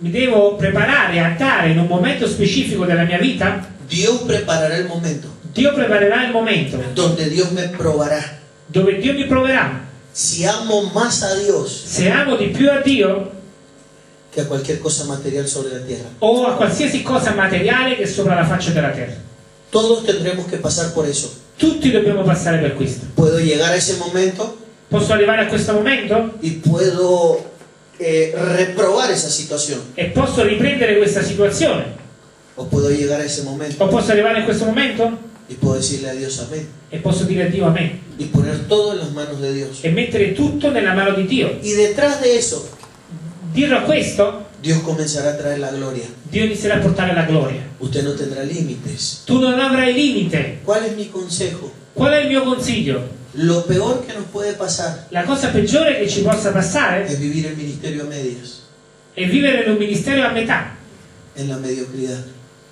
mi devo preparare a dare in un momento specifico della mia vita, Dios preparará el momento Dio preparerà il momento donde Dios me probará. dove Dio mi proverà. Si amo más a Dios Se amo di più a Dio que a cualquier cosa material sobre la tierra. o a qualsiasi cosa materiale che sopra la faccia della terra. Todos tendremos que pasar por eso. Tutti dobbiamo passare per questo. Puedo llegar a ese momento Posso arrivare a questo momento y puedo eh, reprobar esa situación. e posso riprendere questa situazione. O puedo llegar a ese momento O posso arrivare in questo momento y puedo decirle a Dios amén. e posso dire a Dio a me Y poner todo en las manos de Dios. e mettere tutto nella mano di Dio. Y detrás de eso, Dirò questo, Dios comenzará a traer la gloria. Dio inizierà a portare la gloria. Usted no tendrá límites. Tu non avrai limite. ¿Cuál es mi consejo? Qual è il mio consiglio? Lo peor que nos puede pasar La cosa peggiore che ci possa passare es vivir el ministerio a medias, è vivere in un ministero a metà, en la mediocridad.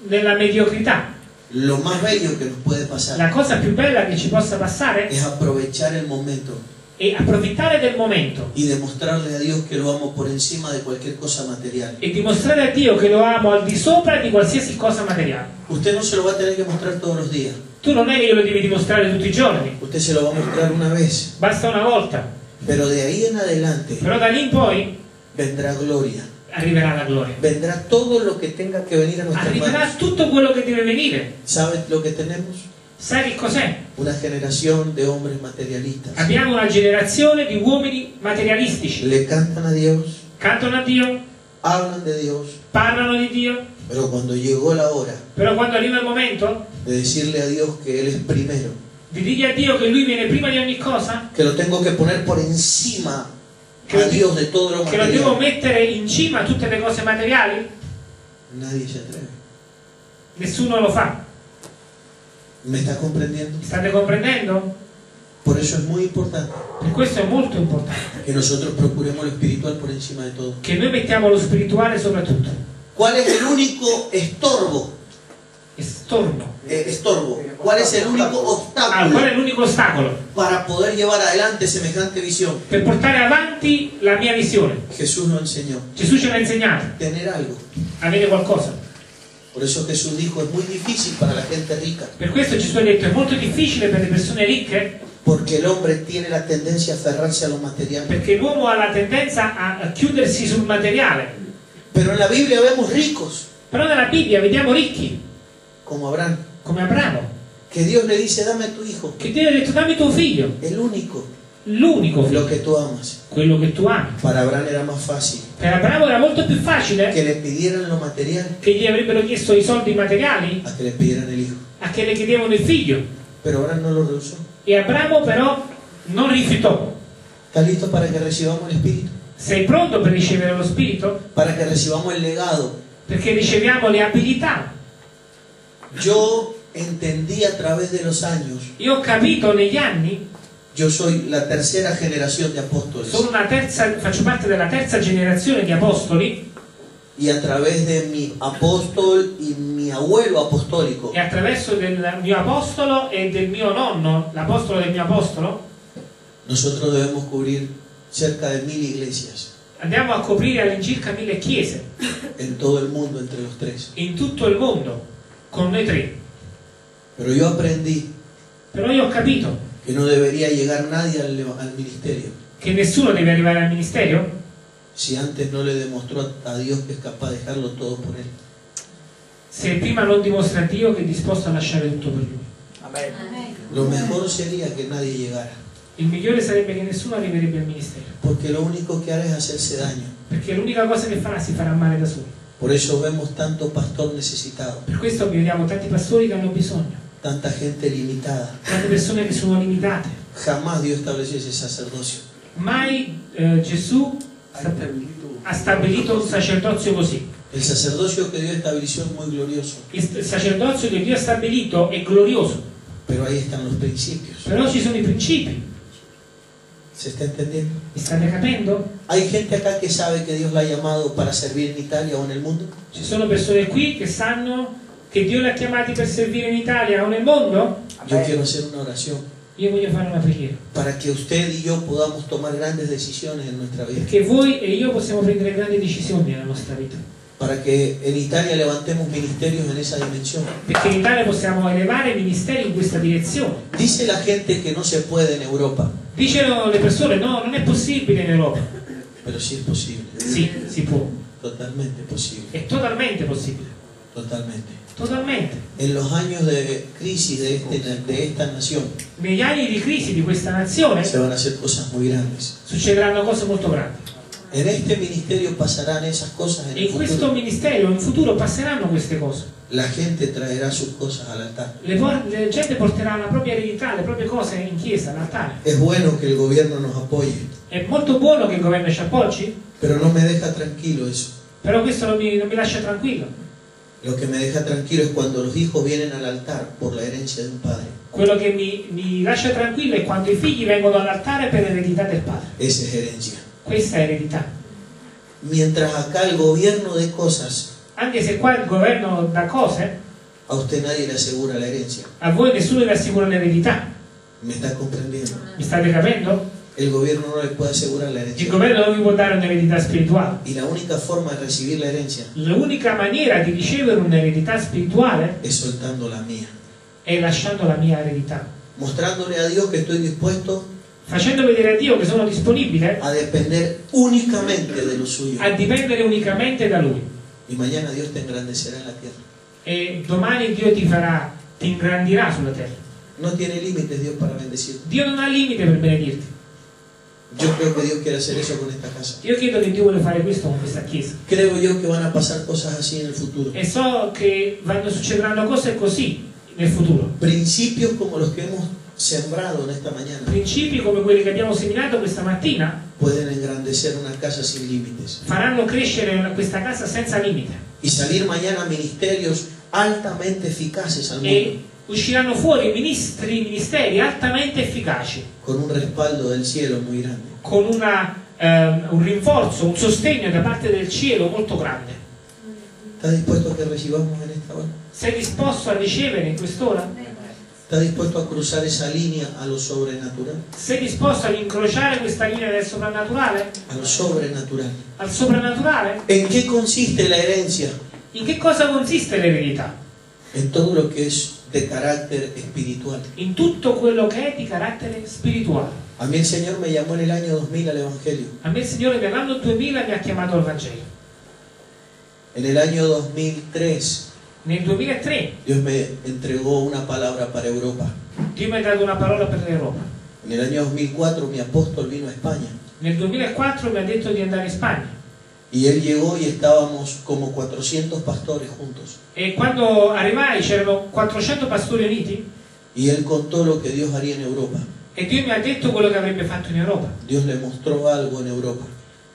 nella mediocrità. Lo más bello que nos puede pasar La cosa più bella che ci possa passare es aprovechar el momento è approfittare del momento y demostrarle a Dios que lo amo por encima de cualquier cosa material. e dimostrare a Dio che lo amo al di sopra di qualsiasi cosa materiale. Usted no se lo va a tener que mostrar todos los días. Tu non è che glielo devi dimostrare tutti i giorni, Usted se lo va a mostrar una vez. basta una volta. Pero de ahí en adelante Però da lì in poi vendrá gloria. Arriverà la gloria. Vendrá todo lo que tenga que venir a nuestras Arriverà manos. tutto quello che deve venire. ¿Sabe lo que tenemos? Sai che cos'è? Una generación de hombres materialistas. Abbiamo una generazione di uomini materialistici. Le cantan a Dios, Cantano a Dio, hablan de Dios, parlano di Dio, pero cuando llegó la hora però quando arriva il momento de decirle a Dios que Él es primero, di dire a Dio che Lui viene prima di ogni cosa, que lo tengo que poner por encima Que a lo- Dios de todo lo che lo devo mettere in cima a tutte le cose materiali, nadie se atreve. nessuno lo fa. ¿Me está comprendiendo? Mi state comprendendo? Por eso es muy importante Per questo è molto importante que nosotros procuremos lo espiritual por encima de todo. che noi mettiamo lo spirituale sopra tutto. ¿Cuál es el único estorbo? Estorno. Eh, estorbo. ¿Cuál es el único Ah, qual è obstáculo l'unico ostacolo? para poder llevar adelante semejante visión? Per portare avanti la mia visione. Jesús lo enseñó. Gesù ce l'ha insegnato, Tener algo. avere qualcosa. Por eso Jesús dijo, es muy difícil para la gente rica, Per questo Gesù ha detto è molto difficile per le persone ricche porque el hombre tiene la tendencia a aferrarse a lo material. perché l'uomo ha la tendenza a a chiudersi sul materiale. Pero en la Biblia vemos ricos, Però nella Bibbia vediamo ricchi, como Abraham, come Abramo, que Dios le dice, dame a tu hijo, che Dio ha detto dammi tuo figlio, el único, l'unico figlio, lo que tú amas. quello che tu ami. Para Abraham era más fácil Per Abramo era molto più facile que le pidieran lo material che gli avrebbero chiesto i soldi materiali a que le pidieran el hijo. a che le chiedevano il figlio. Pero Abraham no lo rehusó. E Abramo però non rifiutò. ¿Estás listo para que recibamos el Espíritu? Sei pronto per ricevere lo Spirito? Para que recibamos el legado. Perché riceviamo le abilità. Yo entendí a través de los años, Io ho capito negli anni, yo soy la tercera generación de apóstoles. sono una terza, faccio parte della terza generazione di apostoli. Y a través de mi apóstol y mi abuelo apostólico, e attraverso del mio apostolo e del mio nonno, l'apostolo del mio apostolo, nosotros debemos cubrir cerca de mil iglesias. andiamo a coprire all'incirca mille chiese en todo el mundo entre los tres. in tutto il mondo con noi tre. Pero yo aprendí Però io ho capito que no debería llegar nadie al, al ministerio che nessuno deve arrivare al ministero si antes no le demostró a, a Dios que es capaz de dejarlo todo por Él. se prima non dimostra a Dio che è disposto a lasciare tutto per lui. Amén. Lo mejor sería que nadie llegara, Il migliore sarebbe che nessuno arriverebbe al ministero, porque lo único que hará es hacerse daño. perché l'unica cosa che farà si farà male da solo. Por eso vemos tanto pastor necesitado, Per questo vediamo tanti pastori che hanno bisogno, tanta gente limitada. tante persone che sono limitate. Jamás Dios estableció ese sacerdocio. Mai eh, Gesù Ha stabilito ha stabilito un sacerdozio così. El sacerdocio que Dios estableció es muy glorioso, Il sacerdozio che Dio ha stabilito è glorioso, pero ahí están los principios. però ci sono i principi. ¿Se está entendiendo? State capendo? Hay gente acá que sabe que Dios la ha llamado para servir en Italia o en el mundo. Ci sono persone qui che sanno che Dio li ha chiamati per servire in Italia o nel mondo? Yo quiero hacer una oración Io voglio fare una preghiera. para que usted y yo podamos tomar grandes decisiones en nuestra vida. Perché voi e io possiamo prendere grandi decisioni nella nostra vita. Para que en Italia levantemos ministerios en esa dimensión. Perché in Italia possiamo elevare ministeri in questa direzione. Dice la gente que no se puede en Europa, Dicono le persone, no, non è possibile in Europa. pero sí es posible. Sì, si può. Totalmente posible. È totalmente possibile. Totalmente. Totalmente. En los años de crisis de, este- de esta nación Negli anni di crisi di questa nazione se van a hacer cosas muy grandes. succederanno cose molto grandi. En este ministerio pasarán esas cosas en el in questo futuro. ministero in futuro passeranno queste cose. La gente traerá sus cosas al altar. Le, por- la gente porterà la propria eredità, le proprie cose in chiesa, all'altare. Es bueno que el gobierno nos apoye, È molto buono che il governo ci appoggi, pero no me deja tranquilo eso. però questo non mi, non mi lascia tranquillo. Lo que me deja tranquilo es cuando los hijos vienen al altar por la herencia de un padre. Quello che mi, mi lascia tranquillo è quando i figli vengono all'altare per l'eredità del padre. Esa es herencia. Questa è eredità. Mientras acá el gobierno de cosas, Anche se qua il governo dà cose, a usted nadie le asegura la herencia. a voi nessuno vi assicura l'eredità. ¿Me está comprendiendo? Mi state capendo? El gobierno no le puede asegurar la Il herencia. governo non vi può dare un'eredità spirituale. Y la única forma de recibir la herencia L'unica maniera di ricevere un'eredità spirituale es soltando la mía. è lasciando la mia eredità. Mostrándole a Dios que estoy dispuesto Facendo vedere a Dio che sono disponibile a depender únicamente de lo suyo. a dipendere unicamente da Lui. Y mañana Dios te engrandecerá en la tierra. E domani Dio ti farà, ti ingrandirà sulla terra. No tiene límites Dios para bendecirte. Dio non ha limite per benedirti. Yo creo que Dios quiere hacer eso con esta casa. Io credo che Dio vuole fare questo con questa chiesa. Creo yo que van a pasar cosas así en el futuro. E so che vanno, succederanno cose così nel futuro. Principios como los que hemos sembrado en esta mañana Principi come quelli che abbiamo seminato questa mattina pueden engrandecer una casa sin límites. faranno crescere questa casa senza limite. Y salir mañana ministerios altamente eficaces al mundo. E usciranno fuori ministri, ministeri altamente efficaci, Con un respaldo del cielo muy grande. con una, ehm, un rinforzo, un sostegno da parte del cielo molto grande. ¿Estás dispuesto a que recibamos en esta hora? Sei disposto a ricevere in quest'ora? ¿Estás dispuesto a cruzar esa línea a lo sobrenatural? Sei disposto ad incrociare questa linea del soprannaturale? A lo sobrenatural. Al soprannaturale? ¿En qué consiste la herencia? In che cosa consiste l'eredità? En todo lo que es de carácter espiritual. In tutto quello che è di carattere spirituale. A mí el Señor me llamó en el año 2000 al Evangelio. A me il Signore nell'anno 2000 mi ha chiamato al Vangelo. En el año 2003 Nel 2003 Dios me entregó una palabra para Europa. Dio mi ha dato una parola per l'Europa. En el año 2004 mi apóstol vino a España Nel 2004 mi ha detto di andare in Spagna. y él llegó y estábamos como 400 pastores juntos. E quando arrivai c'erano 400 pastori uniti Y él contó lo que Dios haría en Europa. E Dio mi ha detto quello che avrebbe fatto in Europa. Dios le mostró algo en Europa.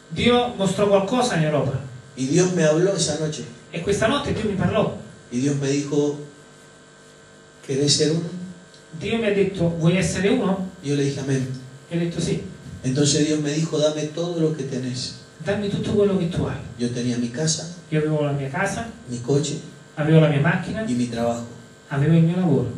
Dio mostrò qualcosa in Europa. Y Dios me habló esa noche. E questa notte Dio mi parlò. Y Dios me dijo, ¿querés ser uno? Dio mi ha detto, vuoi essere uno? Y yo le dije, amén. E ho detto sì. Entonces Dios me dijo, dame todo lo que tenés. Dammi tutto quello che tu hai. Yo tenía mi casa, Io avevo la mia casa, mi coche avevo la mia macchina, y mi trabajo. avevo il mio lavoro.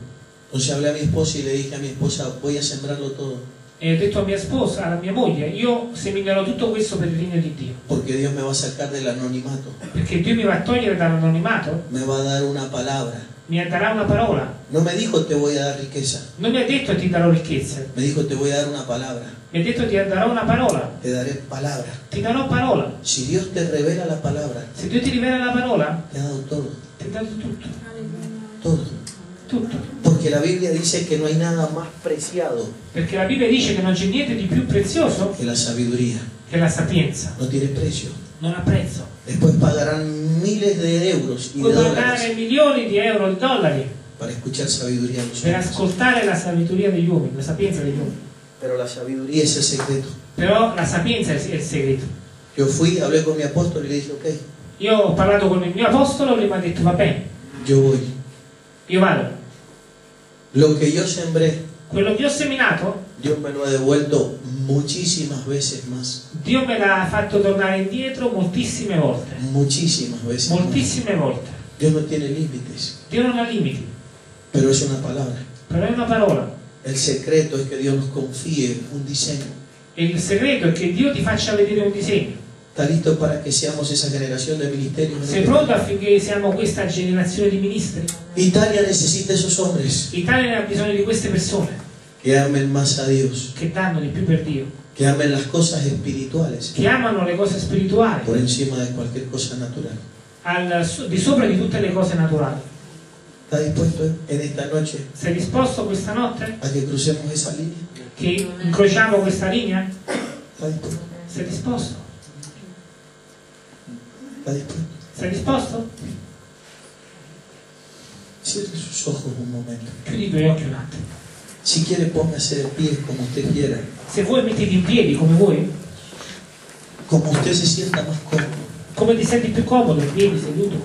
Entonces hablé a mi esposa y le dije a mi esposa, voy a sembrarlo todo, E ho detto a mia sposa, alla mia moglie, io seminerò tutto questo per il regno di Dio. porque Dios me va a sacar del anonimato, Perché Dio mi va a togliere dall'anonimato, me va a dar una palabra. mi darà una parola. No me dijo te voy a dar riqueza, Non mi ha detto ti darò ricchezze, me dijo te voy a dar una palabra, mi ha detto ti darò una parola. te daré palabra. Ti darò parola. Si Dios te revela la palabra, Se Dio ti rivela la parola, te ha dado todo, ti ha dato tutto. todo. Tutto. Porque la Biblia dice que no hay nada más preciado Perché la Bibbia dice che non c'è niente di più prezioso que la sabiduría. che la sapienza. No tiene precio. Non ha prezzo. Después pagarán miles de euros y de Puoi dólares pagare milioni di euro e dollari para escuchar sabiduría de los per hombres. ascoltare la sabiduria degli uomini, la sapienza degli uomini. Pero la sabiduría es el secreto. Però la sapienza è il segreto. Yo fui, hablé con mi apóstol y le dije, ok, Io ho parlato con il mio apostolo, lui mi ha detto va bene, yo voy. io vado. Lo que yo sembré, Quello che ho seminato, Dios me lo ha devuelto muchísimas veces más. Dio me l'ha fatto tornare indietro moltissime volte. Muchísimas veces más. Moltissime volte. Dios no tiene límites, Dio non ha limiti, pero es una palabra. però è una parola. El secreto es que Dios nos confíe un diseño. E il segreto è che Dio ti faccia vedere un disegno. ¿Está listo para que seamos esa generación de ministerios? Sei pronto affinché siamo questa generazione di ministri? Italia necesita esos hombres L'Italia ha bisogno di queste persone que amen más a Dios, che danno di più per Dio, que amen las cosas espirituales che amano le cose spirituali por encima de cualquier cosa natural. al di sopra di tutte le cose naturali. ¿Está dispuesto en esta noche Sei disposto questa notte a que crucemos esa línea? che incrociamo questa linea? ¿Está dispuesto? Sei disposto? Sei disposto? Cierre sus ojos un momento. Chiudi i tuoi occhi un attimo. Si quiere, póngase de pie como usted quiera, Se vuoi mettiti in piedi come vuoi, como usted se sienta más cómodo. come ti senti più comodo, in piedi, seduto.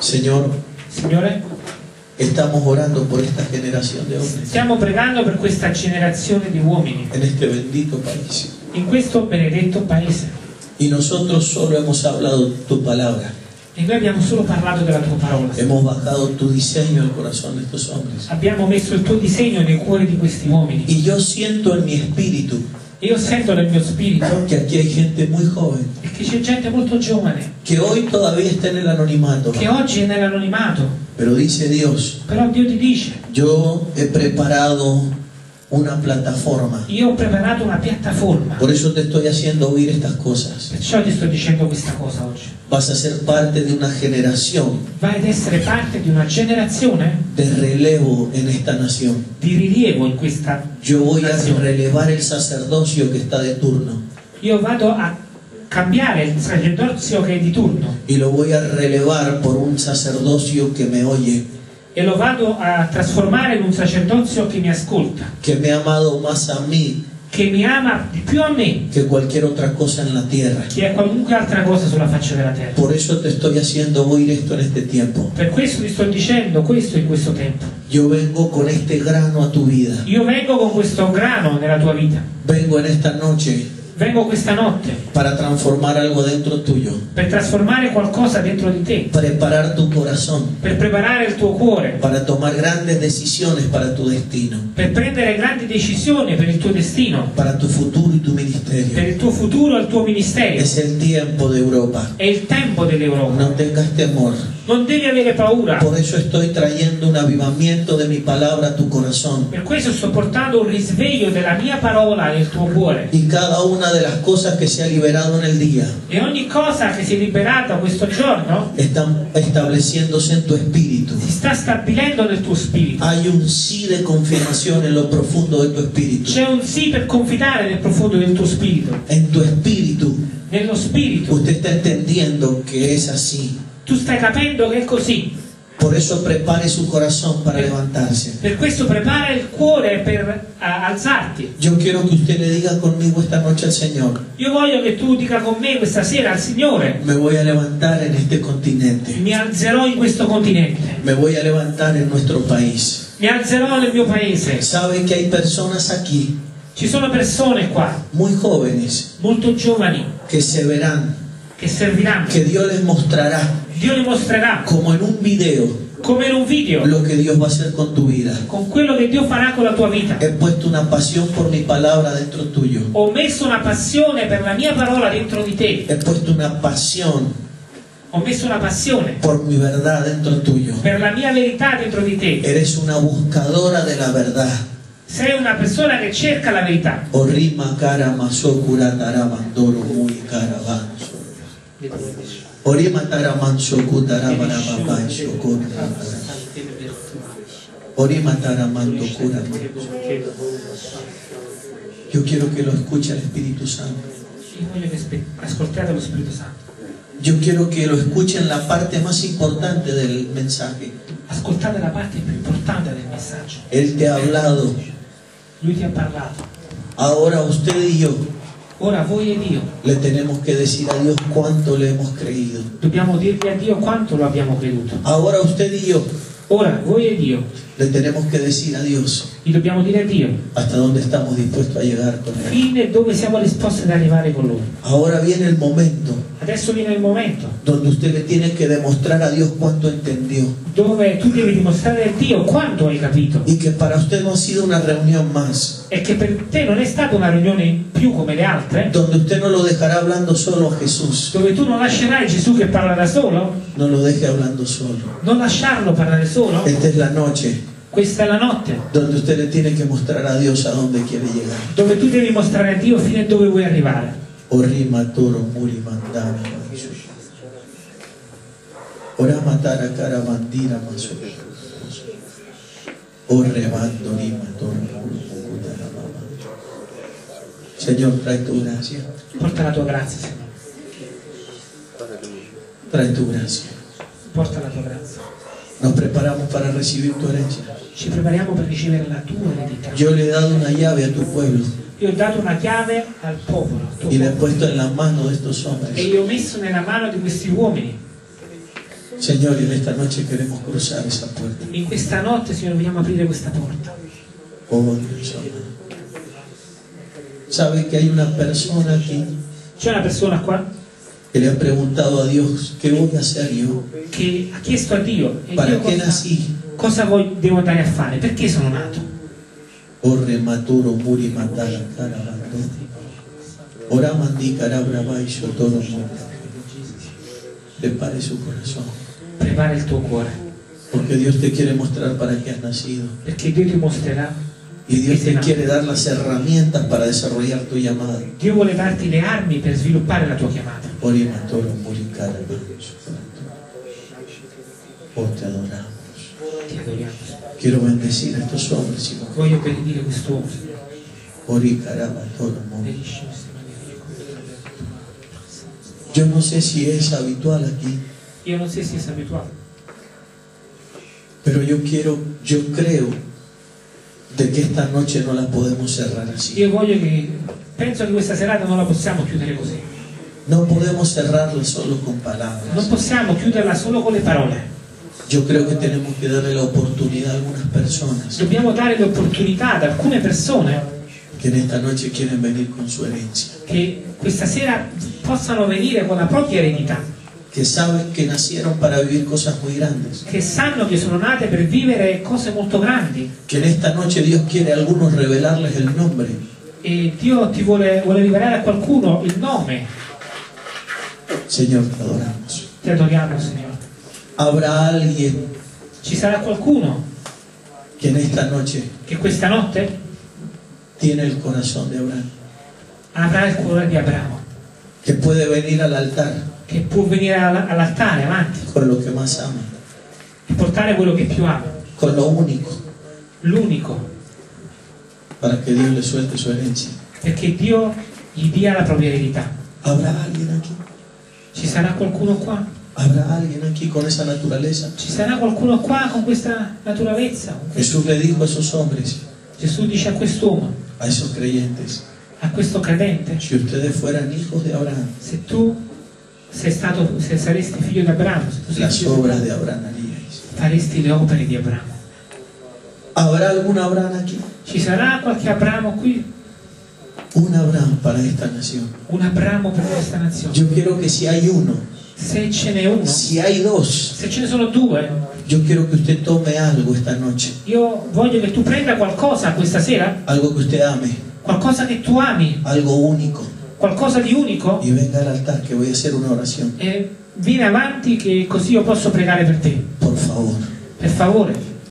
Señor, Signore, estamos orando por esta generación de hombres stiamo pregando per questa generazione di uomini en este bendito país. in questo benedetto paese. Y nosotros solo hemos hablado tu palabra. E noi abbiamo solo parlato della tua parola. Hemos bajado tu diseño al corazón de estos hombres. Abbiamo messo il tuo disegno nei cuori di questi uomini. Y yo siento en mi espíritu E io sento nel mio spirito que aquí hay gente muy joven che c'è gente molto giovane que hoy todavía está en el anonimato. che oggi è nell'anonimato, Pero dice Dios, però Dio ti dice: yo he preparado una plataforma. Io ho preparato una piattaforma. Por eso te estoy haciendo oír estas cosas. Perciò ti sto dicendo questa cosa oggi. Vas a ser parte de una generación Vai ad essere parte di una generazione de relevo en esta nación. di rilievo in questa Yo voy a nazione. relevar el sacerdocio que está de turno Io vado a cambiare il sacerdozio che è di turno y lo voy a relevar por un sacerdocio que me oye, e lo vado a trasformare in un sacerdozio che mi ascolta, que me ha amado más a mí che mi ama di più a me que cualquier otra cosa en la tierra. che a qualunque altra cosa sulla faccia della terra. Por eso te estoy haciendo oír esto en este tiempo. Per questo ti sto dicendo questo in questo tempo. Yo vengo con este grano a tu vida. Io vengo con questo grano nella tua vita, Vengo en esta noche vengo questa notte para transformar algo dentro tuyo, per trasformare qualcosa dentro di te, preparar tu corazón, per preparare il tuo cuore, para tomar grandes decisiones para tu destino, per prendere grandi decisioni per il tuo destino, para tu futuro y tu per ministerio. il tuo futuro e il tuo ministero. Es el tiempo de Europa. È il tempo dell'Europa. No tengas temor. Non devi avere paura. Por eso estoy trayendo un avivamiento de mi palabra a tu corazón. Per questo sto portando un risveglio della mia parola nel tuo cuore. Y cada una de las cosas que se ha liberado en el día E ogni cosa che si è liberata questo giorno están estableciéndose en tu espíritu. si sta stabilendo nel tuo spirito. Hay un sí de confirmación en lo profundo de tu espíritu. C'è un sì per confidare nel profondo del tuo spirito. En tu espíritu Nello spirito. Usted está entendiendo que es así. Tu stai capendo che è così. Por eso prepare su corazón para levantarse. Per questo prepara il cuore per alzarti. Yo quiero que usted le diga conmigo esta noche al Señor, Io voglio che tu dica con me questa sera al Signore, me voy a levantar en este continente, mi alzerò in questo continente, me voy a levantar en nuestro país. mi alzerò nel mio paese. Sabe que hay personas aquí, Ci sono persone qua, muy jóvenes, molto giovani, que se verán, che serviranno. que Dios les mostrará, Dio li mostrerà, como en un video, come in un video, lo que Dios va a hacer con tu vida. con quello che Dio farà con la tua vita. He puesto una pasión por mi palabra dentro tuyo. Ho messo una passione per la mia parola dentro di te. He puesto una pasión Ho messo una passione por mi verdad dentro tuyo. per la mia verità dentro di te. Eres una buscadora de la verdad. Sei una persona che cerca la verità. Orima cara masokura taramandoro muy caravanzo. Orima taramanso kutarabarababaiso Orima taramando cura. Yo quiero que lo escuche el Espíritu Santo. Yo quiero que lo escuchen la parte más importante del mensaje. Ascoltate la parte più importante del messaggio. Él te ha hablado. Lui ti ha parlato. Ahora usted y yo Ora voi ed io le tenemos que decir a Dios cuánto le hemos creído. dobbiamo dirgli a Dio quanto lo abbiamo creduto. Ahora usted y yo Ora voi ed io le tenemos que decir a Dios gli dobbiamo dire a Dio hasta dónde estamos dispuestos a llegar con Él. fine dove siamo disposti ad arrivare con Lui. Ahora viene el momento Adesso viene il momento donde usted le tiene que demostrar a Dios cuánto entendió. dove tu devi dimostrare a Dio quanto hai capito Y que para usted no ha sido una reunión más, e che per te non è stata una riunione in più come le altre donde usted no lo dejará hablando solo a Jesús. dove tu non lascerai Gesù che parla da solo No lo deje hablando solo. non lasciarlo parlare solo Esta es la noche questa è la notte donde usted le tiene que mostrar a Dios a dónde quiere llegar. dove tu devi mostrare a Dio fino a dove vuoi arrivare Orima toro muri mandana. Ora matara cara bandira maso. Orre bando rima toro muri mukutara mama. Señor, trae tu gracia. porta la tua grazia Signore Trae tu gracia. porta la tua grazia Nos preparamos para recibir tu herencia. Ci prepariamo per ricevere la tua eredità Yo le he dado una llave a tu pueblo io ho dato una chiave al popolo, al y le he puesto en la mano de estos e hombres. io ho messo nella mano di questi uomini Señor, en esta noche queremos cruzar esa puerta. in questa notte Signore vogliamo aprire questa porta Oh, Dios. ¿Sabe que hay una persona aquí c'è una persona qua que le ha preguntado a Dios, ¿qué voy a hacer yo? che ha chiesto a Dio e ¿Para qué nací? Cosa voglio- devo andare a fare perché sono nato Oh, rematuro muri matara carabando. Ora mandi carabra baixo todo mundo. Prepare su corazón. prepara il tuo cuore Porque Dios te quiere mostrar para qué has nacido. perché Dio ti mostrerà Y Dios te quiere dar las herramientas para desarrollar tu llamada. Dio vuole darti le armi per sviluppare la tua chiamata Ori matoro muri carabando. Oh, te adoramos. Quiero bendecir a estos hombres y mujeres. voglio benedire quest'uomo Ori caraba todo mundo. Queste maniere. Yo no sé si es habitual aquí, io non so se sei abituato pero yo quiero, yo creo de que esta noche no la podemos cerrar así. io voglio che penso che questa serata non la possiamo chiudere così No podemos cerrarla solo con non palabras. possiamo chiuderla solo con le parole Yo creo que tenemos que darle la oportunidad a algunas personas dobbiamo dare l'opportunità ad alcune persone que en esta noche quieren venir con su herencia, che questa sera possano venire con la propria eredità que saben que nacieron para vivir cosas muy grandes, che sanno che sono nate per vivere cose molto grandi. Que en esta noche Dios quiere a algunos revelarles el nombre, e Dio ti vuole, vuole rivelare a qualcuno il nome. Señor, te adoramos. ti adoriamo Signore Habrá alguien ci sarà qualcuno que en esta noche che questa notte tiene el corazón de Abraham, avrà il cuore di Abramo. Que puede venir al altar che può venire all- all'altare avanti con lo que más ama, e portare quello che più ama. Con lo único, l'unico. Para que Dios le suelte su herencia. perché Dio gli dia la propria eredità. ¿Habrá alguien aquí? Ci sarà qualcuno qua? ¿Habrá alguien aquí con esa naturaleza? Ci sarà qualcuno qua con questa naturalezza? Jesús le dijo a esos hombres, Gesù dice a quest'uomo, a esos creyentes, a questo credente, si ustedes fueran hijos de Abraham, se tu sei stato, se saresti figlio di Abramo, se tu sei las obras de Abraham haríais. faresti le opere di Abramo. ¿Habrá algún Abraham aquí? Ci sarà qualche Abramo qui? Un Abraham para esta nación. Un Abramo per questa nazione? Yo quiero que si hay uno, Se ce n'è uno, si hay dos, se ce ne sono due, yo quiero que usted tome algo esta noche, io voglio che tu prenda qualcosa questa sera, algo que usted ame, qualcosa che tu ami, algo único, qualcosa di unico, y venga al altar que voy a hacer una oración. e vieni avanti che così io posso pregare per te. Por favor. Per favore.